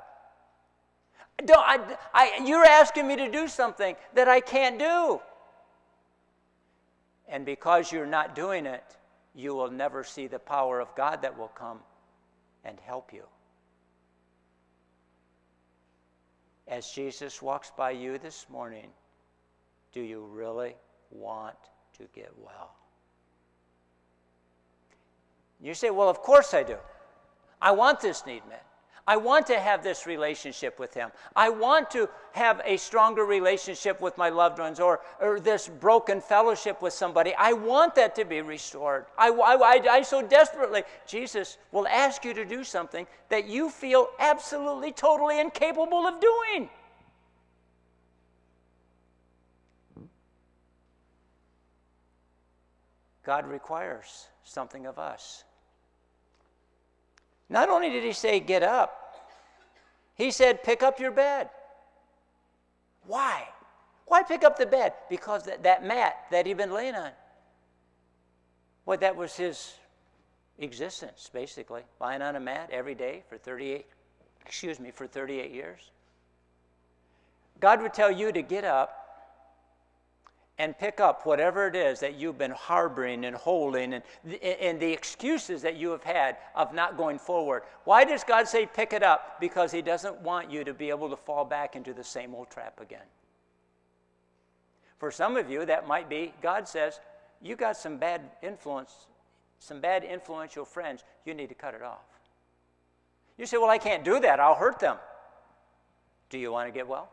Don't, I, I, you're asking me to do something that I can't do. And because you're not doing it, you will never see the power of God that will come and help you. As Jesus walks by you this morning, do you really want to get well? You say, Well, of course I do. I want this need met. I want to have this relationship with Him. I want to have a stronger relationship with my loved ones or, or this broken fellowship with somebody. I want that to be restored. I, I, I, I so desperately, Jesus will ask you to do something that you feel absolutely, totally incapable of doing. God requires something of us. Not only did he say, get up, he said, pick up your bed. Why? Why pick up the bed? Because that, that mat that he'd been laying on, well, that was his existence, basically. Lying on a mat every day for 38, excuse me, for 38 years. God would tell you to get up and pick up whatever it is that you've been harboring and holding and, and the excuses that you have had of not going forward. Why does God say pick it up? Because He doesn't want you to be able to fall back into the same old trap again. For some of you, that might be God says, You got some bad influence, some bad influential friends, you need to cut it off. You say, Well, I can't do that, I'll hurt them. Do you want to get well?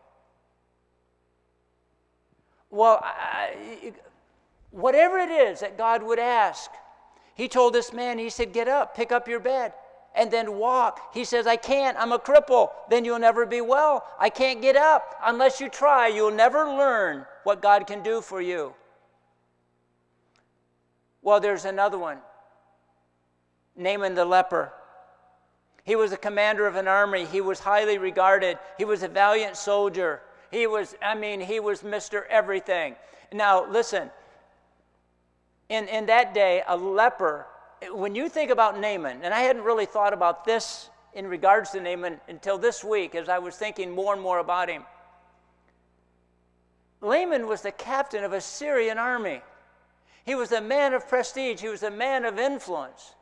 Well, I, whatever it is that God would ask, he told this man, he said, Get up, pick up your bed, and then walk. He says, I can't, I'm a cripple. Then you'll never be well. I can't get up. Unless you try, you'll never learn what God can do for you. Well, there's another one Naaman the leper. He was a commander of an army. He was highly regarded. He was a valiant soldier. He was, I mean, he was Mr. Everything. Now, listen, in, in that day, a leper, when you think about Naaman, and I hadn't really thought about this in regards to Naaman until this week as I was thinking more and more about him. Naaman was the captain of a Syrian army. He was a man of prestige, he was a man of influence.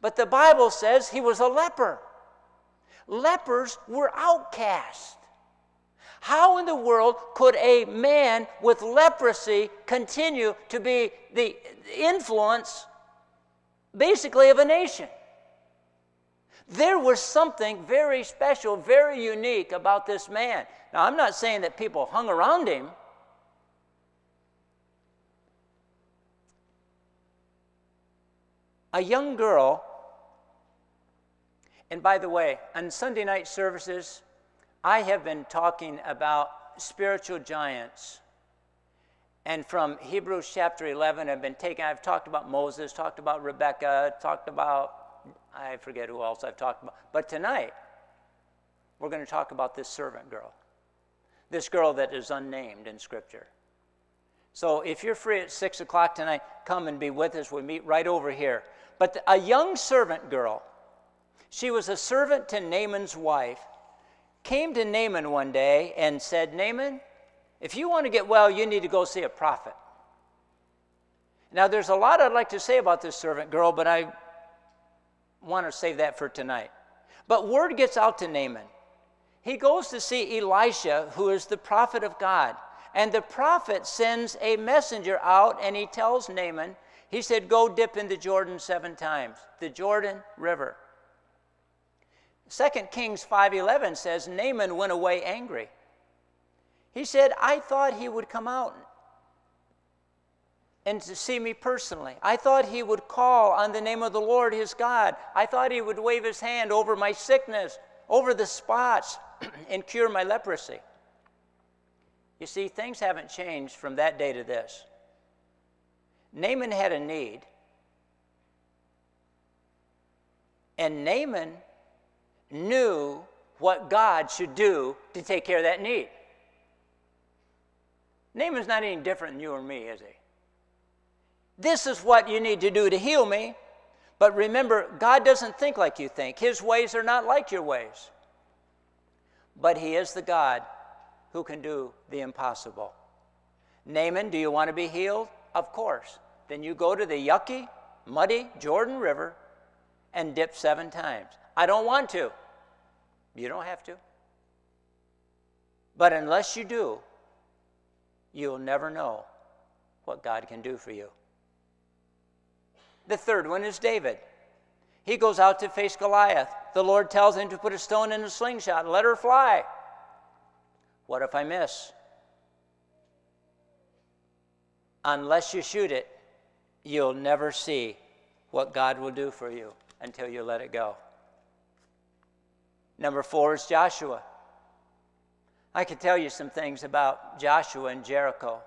But the Bible says he was a leper. Lepers were outcast. How in the world could a man with leprosy continue to be the influence, basically, of a nation? There was something very special, very unique about this man. Now, I'm not saying that people hung around him. A young girl, and by the way, on Sunday night services, I have been talking about spiritual giants. And from Hebrews chapter 11, I've been taking, I've talked about Moses, talked about Rebecca, talked about, I forget who else I've talked about. But tonight, we're going to talk about this servant girl, this girl that is unnamed in Scripture. So if you're free at 6 o'clock tonight, come and be with us. We meet right over here. But a young servant girl, she was a servant to Naaman's wife came to Naaman one day and said, Naaman, if you want to get well, you need to go see a prophet. Now, there's a lot I'd like to say about this servant girl, but I want to save that for tonight. But word gets out to Naaman. He goes to see Elisha, who is the prophet of God. And the prophet sends a messenger out and he tells Naaman, he said, Go dip in the Jordan seven times, the Jordan River. 2 Kings 5:11 says Naaman went away angry. He said, "I thought he would come out and to see me personally. I thought he would call on the name of the Lord his God. I thought he would wave his hand over my sickness, over the spots, and cure my leprosy. You see, things haven't changed from that day to this. Naaman had a need, and Naaman knew what God should do to take care of that need. Naaman's not any different than you or me, is he? This is what you need to do to heal me. But remember, God doesn't think like you think. His ways are not like your ways. But He is the God who can do the impossible. Naaman, do you want to be healed? Of course. Then you go to the yucky, muddy Jordan River and dip seven times. I don't want to. You don't have to. But unless you do, you'll never know what God can do for you. The third one is David. He goes out to face Goliath. The Lord tells him to put a stone in a slingshot and let her fly. What if I miss? Unless you shoot it, you'll never see what God will do for you until you let it go. Number four is Joshua. I could tell you some things about Joshua and Jericho,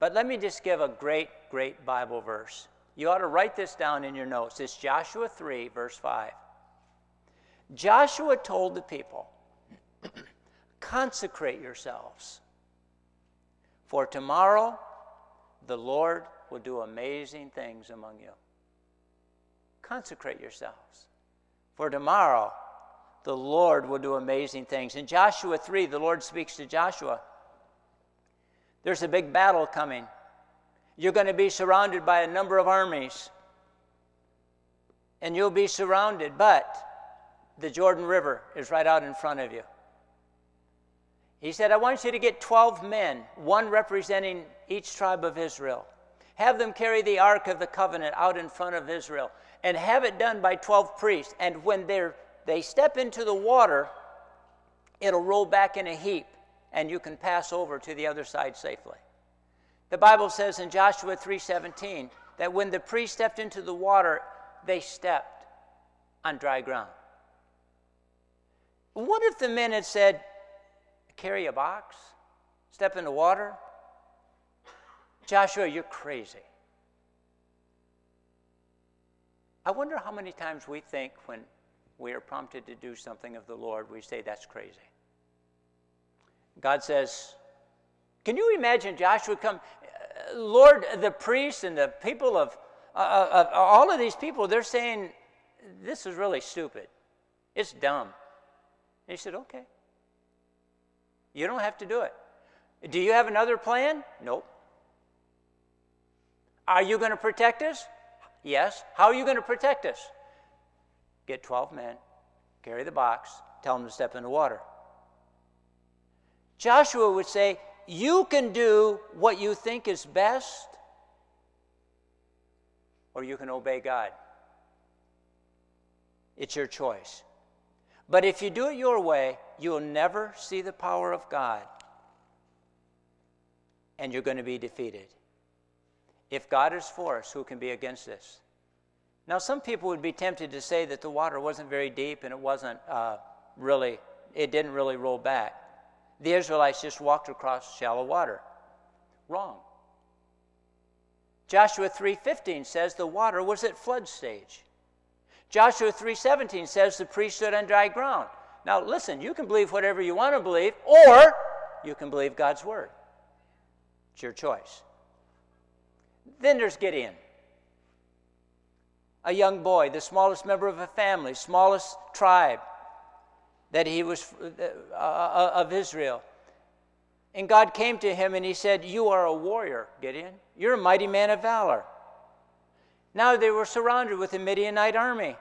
but let me just give a great, great Bible verse. You ought to write this down in your notes. It's Joshua 3, verse 5. Joshua told the people, Consecrate yourselves, for tomorrow the Lord will do amazing things among you. Consecrate yourselves, for tomorrow the Lord will do amazing things. In Joshua 3, the Lord speaks to Joshua. There's a big battle coming. You're going to be surrounded by a number of armies. And you'll be surrounded, but the Jordan River is right out in front of you. He said, I want you to get 12 men, one representing each tribe of Israel. Have them carry the Ark of the Covenant out in front of Israel and have it done by 12 priests. And when they're, they step into the water, it'll roll back in a heap and you can pass over to the other side safely. The Bible says in Joshua 3:17 that when the priest stepped into the water, they stepped on dry ground. What if the men had said, carry a box, step in the water? Joshua, you're crazy. I wonder how many times we think when we are prompted to do something of the Lord, we say, that's crazy. God says, can you imagine Joshua come, Lord, the priests and the people of, uh, uh, of all of these people, they're saying, this is really stupid. It's dumb. And he said, okay. You don't have to do it. Do you have another plan? Nope. Are you going to protect us? Yes. How are you going to protect us? Get 12 men, carry the box, tell them to step in the water. Joshua would say, You can do what you think is best, or you can obey God. It's your choice. But if you do it your way, you'll never see the power of God, and you're going to be defeated. If God is for us, who can be against us? Now, some people would be tempted to say that the water wasn't very deep and it wasn't uh, really, it didn't really roll back. The Israelites just walked across shallow water. Wrong. Joshua 3:15 says the water was at flood stage. Joshua 3:17 says the priest stood on dry ground. Now listen, you can believe whatever you want to believe or you can believe God's word. It's your choice. Then there's Gideon. A young boy, the smallest member of a family, smallest tribe. that he was uh, uh, of Israel. And God came to him and he said, You are a warrior, Gideon. You're a mighty man of valor. Now they were surrounded with a Midianite army.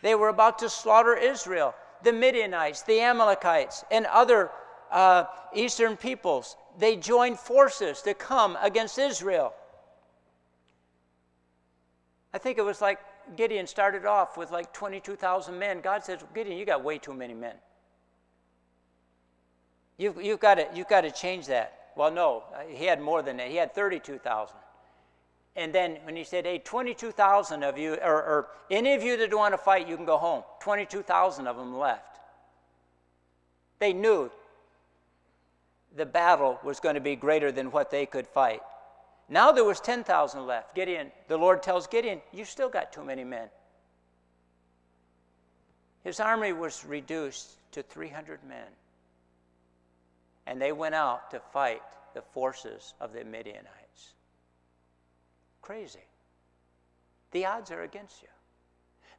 They were about to slaughter Israel. The Midianites, the Amalekites, and other uh, eastern peoples, they joined forces to come against Israel. I think it was like Gideon started off with like 22,000 men. God says, Gideon, you got way too many men. You've, you've, got to, you've got to change that. Well, no, uh, he had more than that. He had 32,000. And then when he said, hey, 22,000 of you, or, or, any of you that want to fight, you can go home. 22,000 of them left. They knew the battle was going to be greater than what they could fight. Now there was 10,000 left. Gideon, the Lord tells Gideon, you still got too many men. His army was reduced to 300 men. And they went out to fight the forces of the Midianites. Crazy. The odds are against you.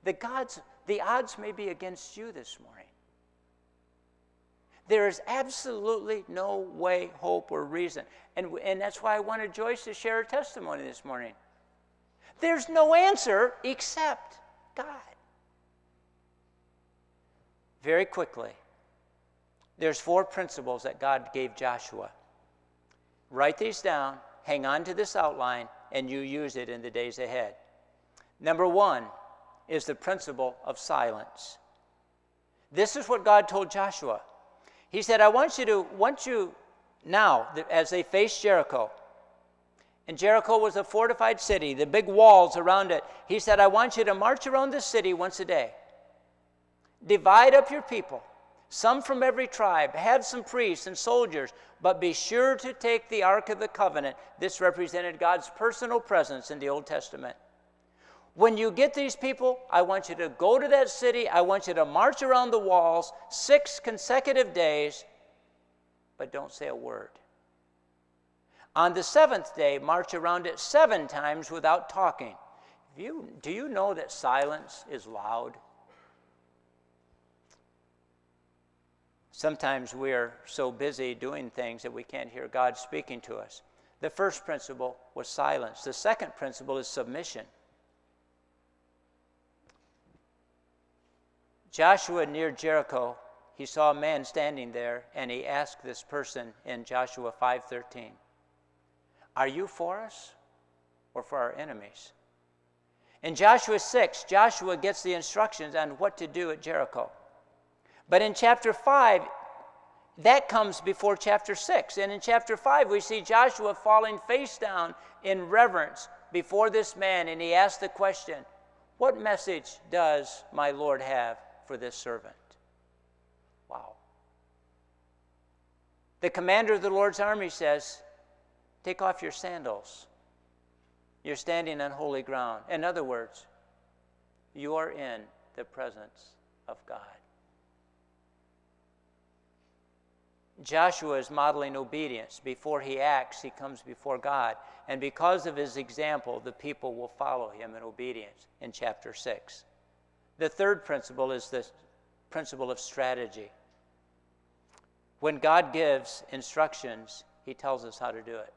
The, gods, the odds may be against you this morning. There is absolutely no way, hope, or reason. And, and that's why I wanted Joyce to share her testimony this morning. There's no answer except God. Very quickly, there's four principles that God gave Joshua. Write these down, hang on to this outline, and you use it in the days ahead. Number one is the principle of silence. This is what God told Joshua. He said, I want you to, want you now, as they faced Jericho, and Jericho was a fortified city, the big walls around it. He said, I want you to march around the city once a day. Divide up your people, some from every tribe, have some priests and soldiers, but be sure to take the Ark of the Covenant. This represented God's personal presence in the Old Testament. When you get these people, I want you to go to that city. I want you to march around the walls six consecutive days, but don't say a word. On the seventh day, march around it seven times without talking. You, do you know that silence is loud? Sometimes we are so busy doing things that we can't hear God speaking to us. The first principle was silence. The second principle is submission. Joshua near Jericho, he saw a man standing there, and he asked this person in Joshua 5:13, "Are you for us or for our enemies?" In Joshua 6, Joshua gets the instructions on what to do at Jericho. But in chapter 5, that comes before chapter 6. And in chapter 5, we see Joshua falling face down in reverence before this man, and he asks the question, What message does my Lord have for this servant. Wow. The commander of the Lord's army says, Take off your sandals. You're standing on holy ground. In other words, you are in the presence of God. Joshua is modeling obedience. Before he acts, he comes before God. And because of his example, the people will follow him in obedience in chapter 6. The third principle is the principle of strategy. When God gives instructions, He tells us how to do it.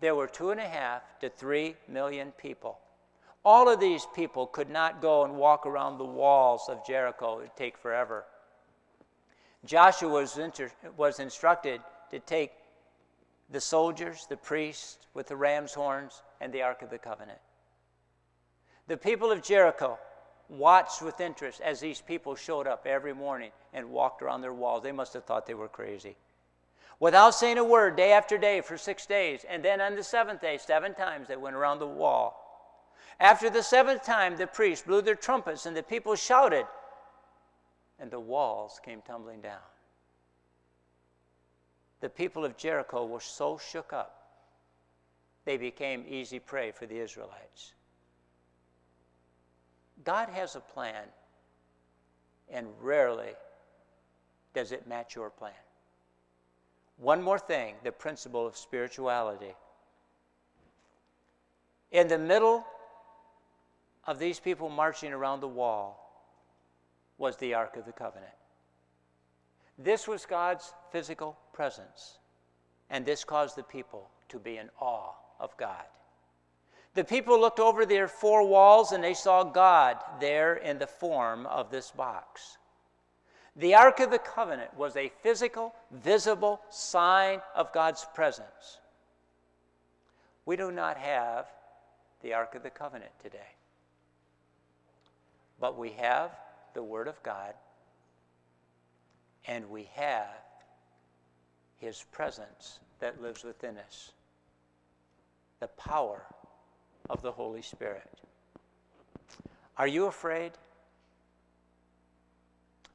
There were two and a half to three million people. All of these people could not go and walk around the walls of Jericho. It would take forever. Joshua was, inter- was instructed to take the soldiers, the priests with the ram's horns, and the Ark of the Covenant. The people of Jericho watched with interest as these people showed up every morning and walked around their walls. They must have thought they were crazy. Without saying a word, day after day for six days. And then on the seventh day, seven times they went around the wall. After the seventh time, the priests blew their trumpets and the people shouted, and the walls came tumbling down. The people of Jericho were so shook up, they became easy prey for the Israelites. God has a plan, and rarely does it match your plan. One more thing the principle of spirituality. In the middle of these people marching around the wall was the Ark of the Covenant. This was God's physical presence, and this caused the people to be in awe of God. The people looked over their four walls and they saw God there in the form of this box. The Ark of the Covenant was a physical, visible sign of God's presence. We do not have the Ark of the Covenant today, but we have the Word of God and we have His presence that lives within us, the power of the Holy Spirit. Are you afraid?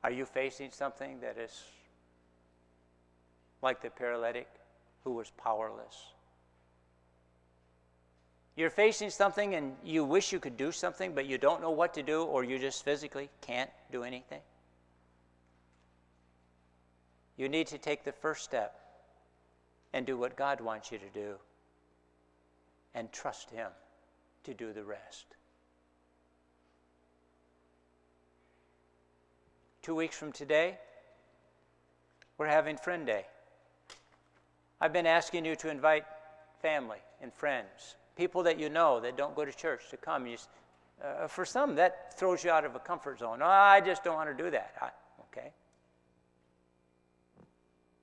Are you facing something that is like the paralytic who was powerless? You're facing something and you wish you could do something, but you don't know what to do, or you just physically can't do anything. You need to take the first step and do what God wants you to do and trust Him to do the rest. Two weeks from today, we're having Friend Day. I've been asking you to invite family and friends, people that you know that don't go to church, to come. You, uh, for some, that throws you out of a comfort zone. Oh, I just don't want to do that. I, okay.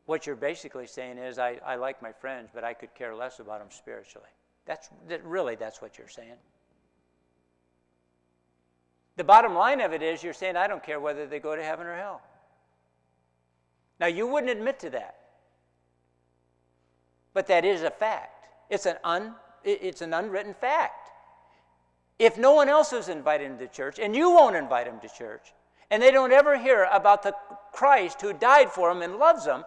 What you're basically saying is, I, I like my friends, but I could care less about them spiritually. That's that really that's what you're saying. The bottom line of it is you're saying I don't care whether they go to heaven or hell. Now you wouldn't admit to that. But that is a fact. It's an un it's an unwritten fact. If no one else is invited into church and you won't invite them to church and they don't ever hear about the Christ who died for them and loves them,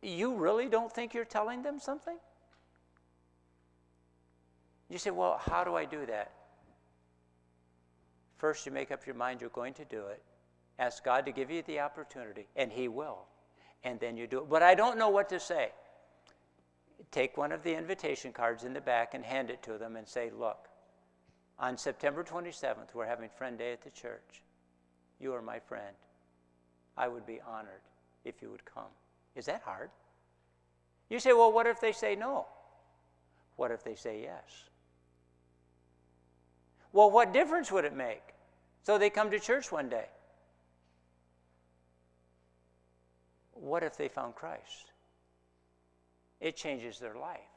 you really don't think you're telling them something? You say, well, how do I do that? First, you make up your mind you're going to do it. Ask God to give you the opportunity, and He will. And then you do it. But I don't know what to say. Take one of the invitation cards in the back and hand it to them and say, look, on September 27th, we're having Friend Day at the church. You are my friend. I would be honored if you would come. Is that hard? You say, well, what if they say no? What if they say yes? Well, what difference would it make? So they come to church one day. What if they found Christ? It changes their life.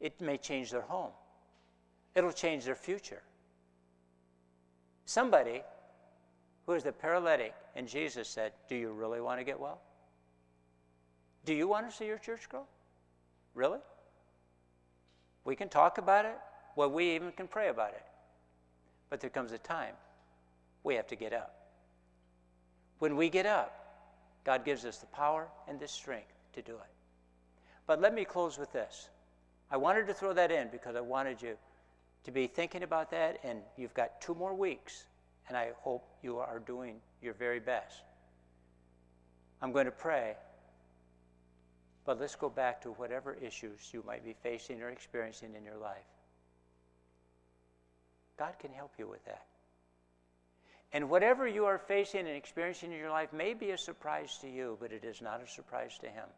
It may change their home. It'll change their future. Somebody who is the paralytic, and Jesus said, Do you really want to get well? Do you want to see your church grow? Really? We can talk about it. Well, we even can pray about it. But there comes a time we have to get up. When we get up, God gives us the power and the strength to do it. But let me close with this. I wanted to throw that in because I wanted you to be thinking about that, and you've got two more weeks, and I hope you are doing your very best. I'm going to pray, but let's go back to whatever issues you might be facing or experiencing in your life. God can help you with that. And whatever you are facing and experiencing in your life may be a surprise to you, but it is not a surprise to Him.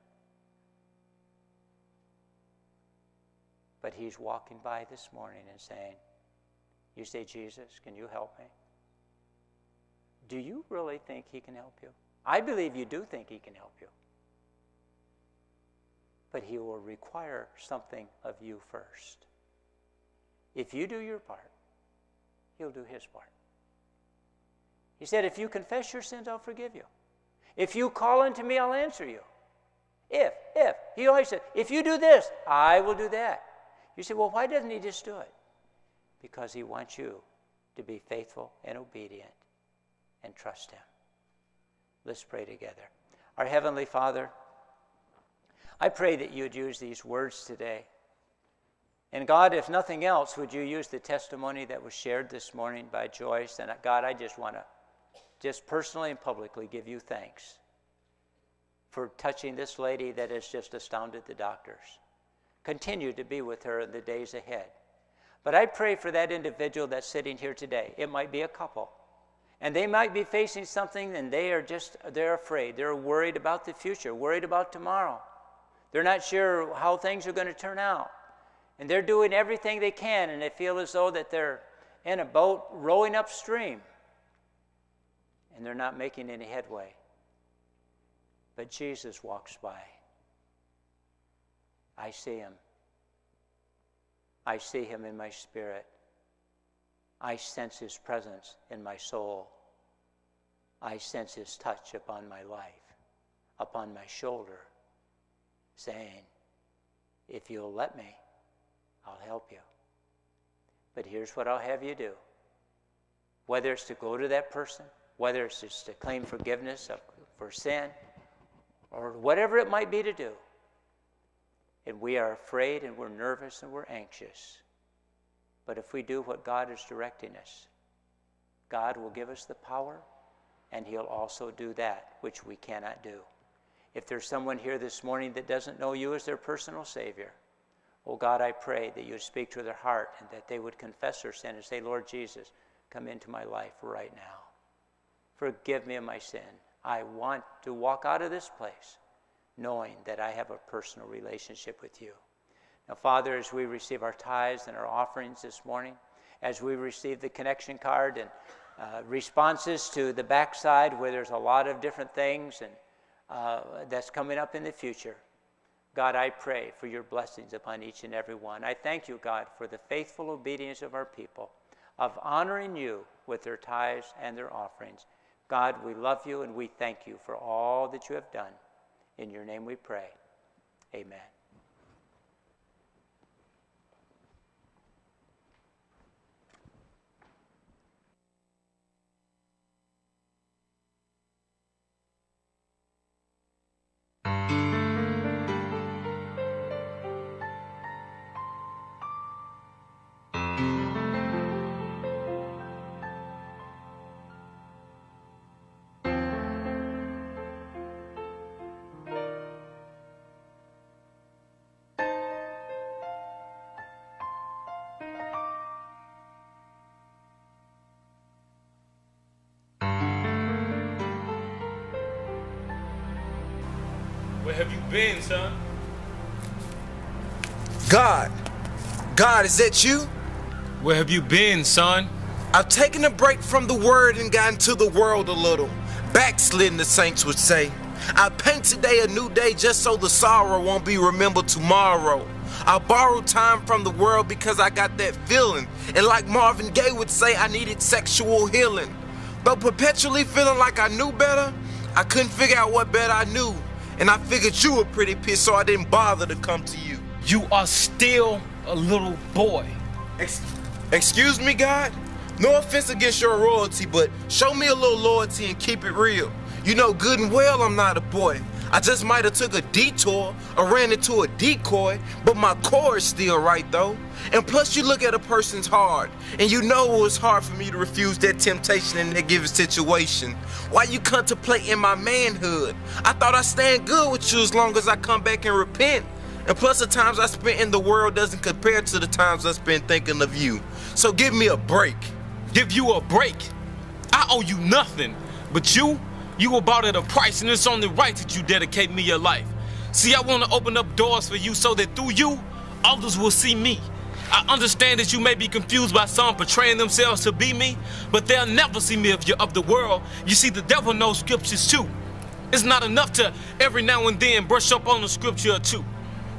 But He's walking by this morning and saying, You say, Jesus, can you help me? Do you really think He can help you? I believe you do think He can help you. But He will require something of you first. If you do your part, He'll do his part. He said, If you confess your sins, I'll forgive you. If you call unto me, I'll answer you. If, if. He always said, If you do this, I will do that. You say, Well, why doesn't he just do it? Because he wants you to be faithful and obedient and trust him. Let's pray together. Our Heavenly Father, I pray that you'd use these words today and God, if nothing else, would you use the testimony that was shared this morning by Joyce? And uh, God, I just want to, just personally and publicly, give you thanks for touching this lady that has just astounded the doctors. Continue to be with her in the days ahead. But I pray for that individual that's sitting here today. It might be a couple. And they might be facing something and they are just, they're afraid. They're worried about the future, worried about tomorrow. They're not sure how things are going to turn out. And they're doing everything they can and they feel as though that they're in a boat rowing upstream and they're not making any headway. But Jesus walks by. I see him. I see him in my spirit. I sense his presence in my soul. I sense his touch upon my life, upon my shoulder, saying, If you'll let me, I'll help you. But here's what I'll have you do whether it's to go to that person, whether it's just to claim forgiveness of, for sin, or whatever it might be to do. And we are afraid and we're nervous and we're anxious. But if we do what God is directing us, God will give us the power and He'll also do that which we cannot do. If there's someone here this morning that doesn't know you as their personal Savior, oh God, I pray that you would speak to their heart and that they would confess their sin and say, Lord Jesus, come into my life right now. Forgive me of my sin. I want to walk out of this place knowing that I have a personal relationship with you. Now, Father, as we receive our tithes and our offerings this morning, as we receive the connection card and uh, responses to the backside where there's a lot of different things and uh, that's coming up in the future, God, I pray for your blessings upon each and every one. I thank you, God, for the faithful obedience of our people, of honoring you with their tithes and their offerings. God, we love you and we thank you for all that you have done. In your name we pray. Amen. Have you been, son? God, God, is that you? Where have you been, son? I've taken a break from the word and gotten to the world a little. Backslidden, the saints would say. I paint today a new day just so the sorrow won't be remembered tomorrow. I borrowed time from the world because I got that feeling. And like Marvin Gaye would say, I needed sexual healing. But perpetually feeling like I knew better, I couldn't figure out what better I knew. And I figured you were pretty pissed, so I didn't bother to come to you. You are still a little boy. Ex- excuse me, God? No offense against your royalty, but show me a little loyalty and keep it real. You know good and well I'm not a boy. I just might have took a detour or ran into a decoy, but my core is still right though. And plus you look at a person's heart, and you know it was hard for me to refuse that temptation in that given situation. Why you contemplating my manhood? I thought I stand good with you as long as I come back and repent. And plus the times I spent in the world doesn't compare to the times I spent thinking of you. So give me a break. Give you a break. I owe you nothing. But you, you were bought at a price, and it's only right that you dedicate me your life. See, I want to open up doors for you so that through you, others will see me. I understand that you may be confused by some portraying themselves to be me, but they'll never see me if you're of the world. You see, the devil knows scriptures too. It's not enough to every now and then brush up on a scripture or two.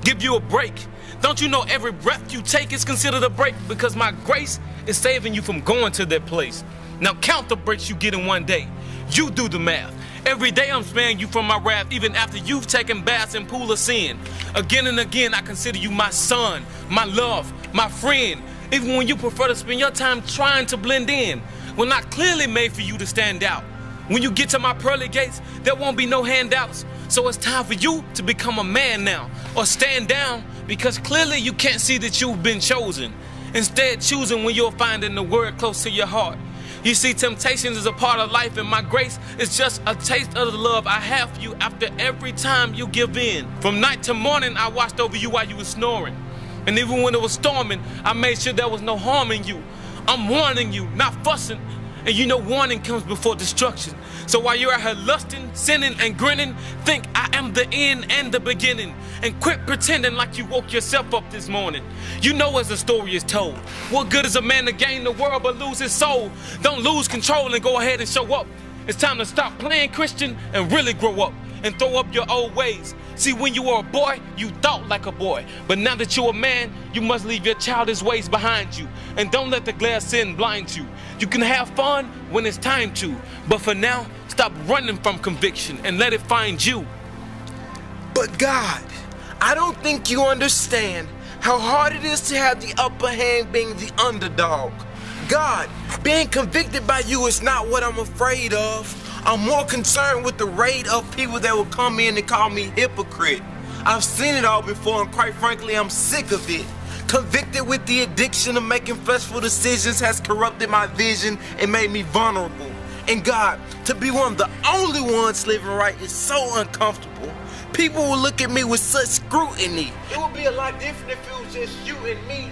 Give you a break. Don't you know every breath you take is considered a break because my grace is saving you from going to that place. Now count the breaks you get in one day. You do the math. Every day I'm sparing you from my wrath, even after you've taken baths in pool of sin. Again and again, I consider you my son, my love, my friend. Even when you prefer to spend your time trying to blend in, when not clearly made for you to stand out. When you get to my pearly gates, there won't be no handouts. So it's time for you to become a man now, or stand down, because clearly you can't see that you've been chosen. Instead, choosing when you're finding the word close to your heart. You see, temptation is a part of life, and my grace is just a taste of the love I have for you after every time you give in. From night to morning, I watched over you while you were snoring. And even when it was storming, I made sure there was no harm in you. I'm warning you, not fussing. And you know warning comes before destruction. So while you're out here lusting, sinning, and grinning, think I am the end and the beginning. And quit pretending like you woke yourself up this morning. You know as the story is told. What good is a man to gain the world but lose his soul? Don't lose control and go ahead and show up. It's time to stop playing Christian and really grow up and throw up your old ways. See, when you were a boy, you thought like a boy. But now that you're a man, you must leave your childish ways behind you. And don't let the glare of sin blind you. You can have fun when it's time to. But for now, stop running from conviction and let it find you. But God, I don't think you understand how hard it is to have the upper hand being the underdog. God, being convicted by you is not what I'm afraid of. I'm more concerned with the rate of people that will come in and call me hypocrite. I've seen it all before, and quite frankly, I'm sick of it. Convicted with the addiction of making fleshful decisions has corrupted my vision and made me vulnerable. And God, to be one of the only ones living right is so uncomfortable. People will look at me with such scrutiny. It would be a lot different if it was just you and me.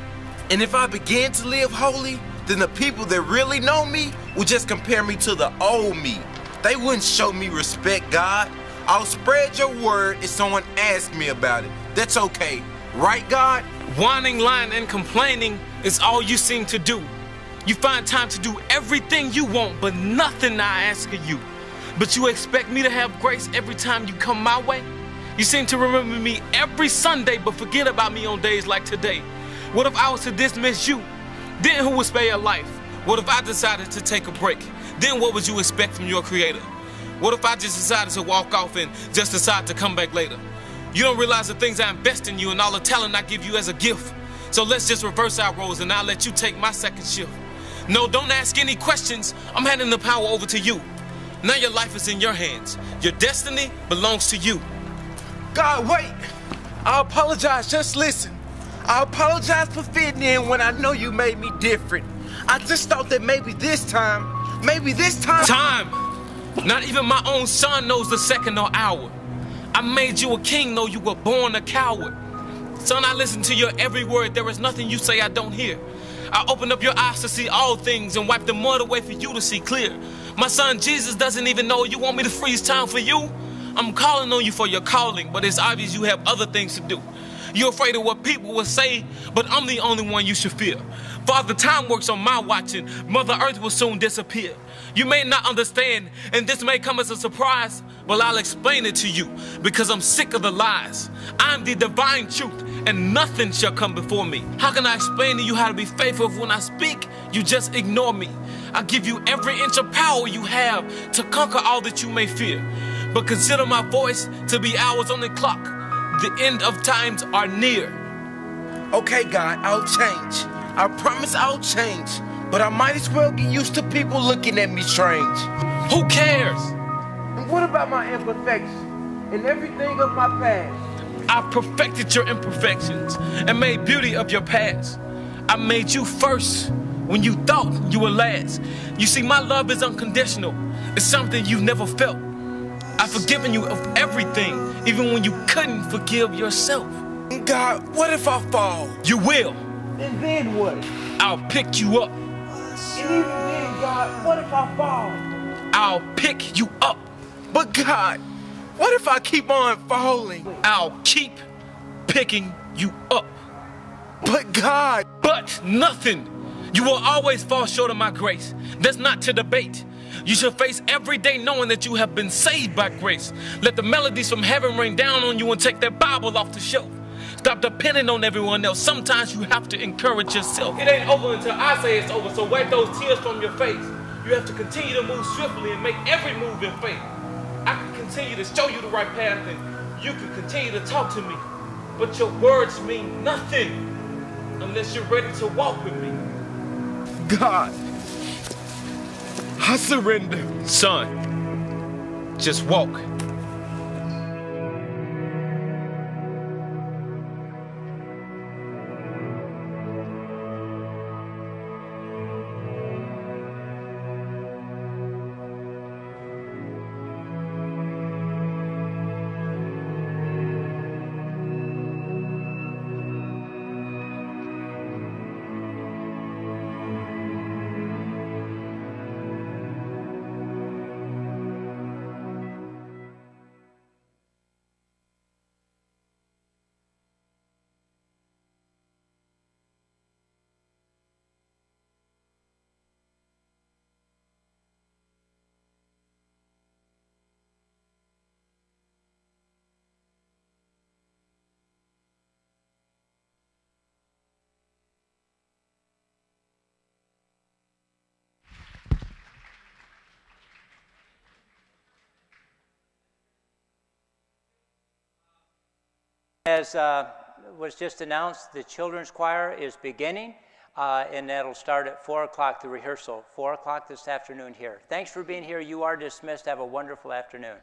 And if I began to live holy, then the people that really know me will just compare me to the old me. They wouldn't show me respect, God. I'll spread your word if someone asks me about it. That's okay. Right, God? Whining, lying, and complaining is all you seem to do. You find time to do everything you want, but nothing I ask of you. But you expect me to have grace every time you come my way? You seem to remember me every Sunday, but forget about me on days like today. What if I was to dismiss you? Then who would spare your life? What if I decided to take a break? Then what would you expect from your creator? What if I just decided to walk off and just decide to come back later? You don't realize the things I invest in you and all the talent I give you as a gift. So let's just reverse our roles and I'll let you take my second shift. No, don't ask any questions. I'm handing the power over to you. Now your life is in your hands. Your destiny belongs to you. God, wait. I apologize. Just listen. I apologize for fitting in when I know you made me different. I just thought that maybe this time, maybe this time. Time! Not even my own son knows the second or hour. I made you a king, though you were born a coward. Son, I listen to your every word. There is nothing you say I don't hear. I open up your eyes to see all things and wipe the mud away for you to see clear. My son Jesus doesn't even know you want me to freeze time for you. I'm calling on you for your calling, but it's obvious you have other things to do. You're afraid of what people will say, but I'm the only one you should fear. Father, time works on my watching. Mother Earth will soon disappear. You may not understand, and this may come as a surprise, but I'll explain it to you because I'm sick of the lies. I'm the divine truth, and nothing shall come before me. How can I explain to you how to be faithful when I speak, you just ignore me? I give you every inch of power you have to conquer all that you may fear. But consider my voice to be hours on the clock. The end of times are near. Okay, God, I'll change. I promise I'll change. But I might as well get used to people looking at me strange. Who cares? And what about my imperfections and everything of my past? I perfected your imperfections and made beauty of your past. I made you first when you thought you were last. You see, my love is unconditional. It's something you've never felt. I've forgiven you of everything, even when you couldn't forgive yourself. God, what if I fall? You will. And then what? I'll pick you up. And even then, God, what if I fall? I'll pick you up. But God, what if I keep on falling? I'll keep picking you up. But God, But nothing. You will always fall short of my grace. That's not to debate. You should face every day knowing that you have been saved by grace. Let the melodies from heaven rain down on you and take that Bible off the shelf. Stop depending on everyone else. Sometimes you have to encourage yourself. It ain't over until I say it's over, so wipe those tears from your face. You have to continue to move swiftly and make every move in faith. I can continue to show you the right path and you can continue to talk to me. But your words mean nothing unless you're ready to walk with me. God, I surrender. Son, just walk. As uh, was just announced, the children's choir is beginning, uh, and that'll start at 4 o'clock, the rehearsal, 4 o'clock this afternoon here. Thanks for being here. You are dismissed. Have a wonderful afternoon.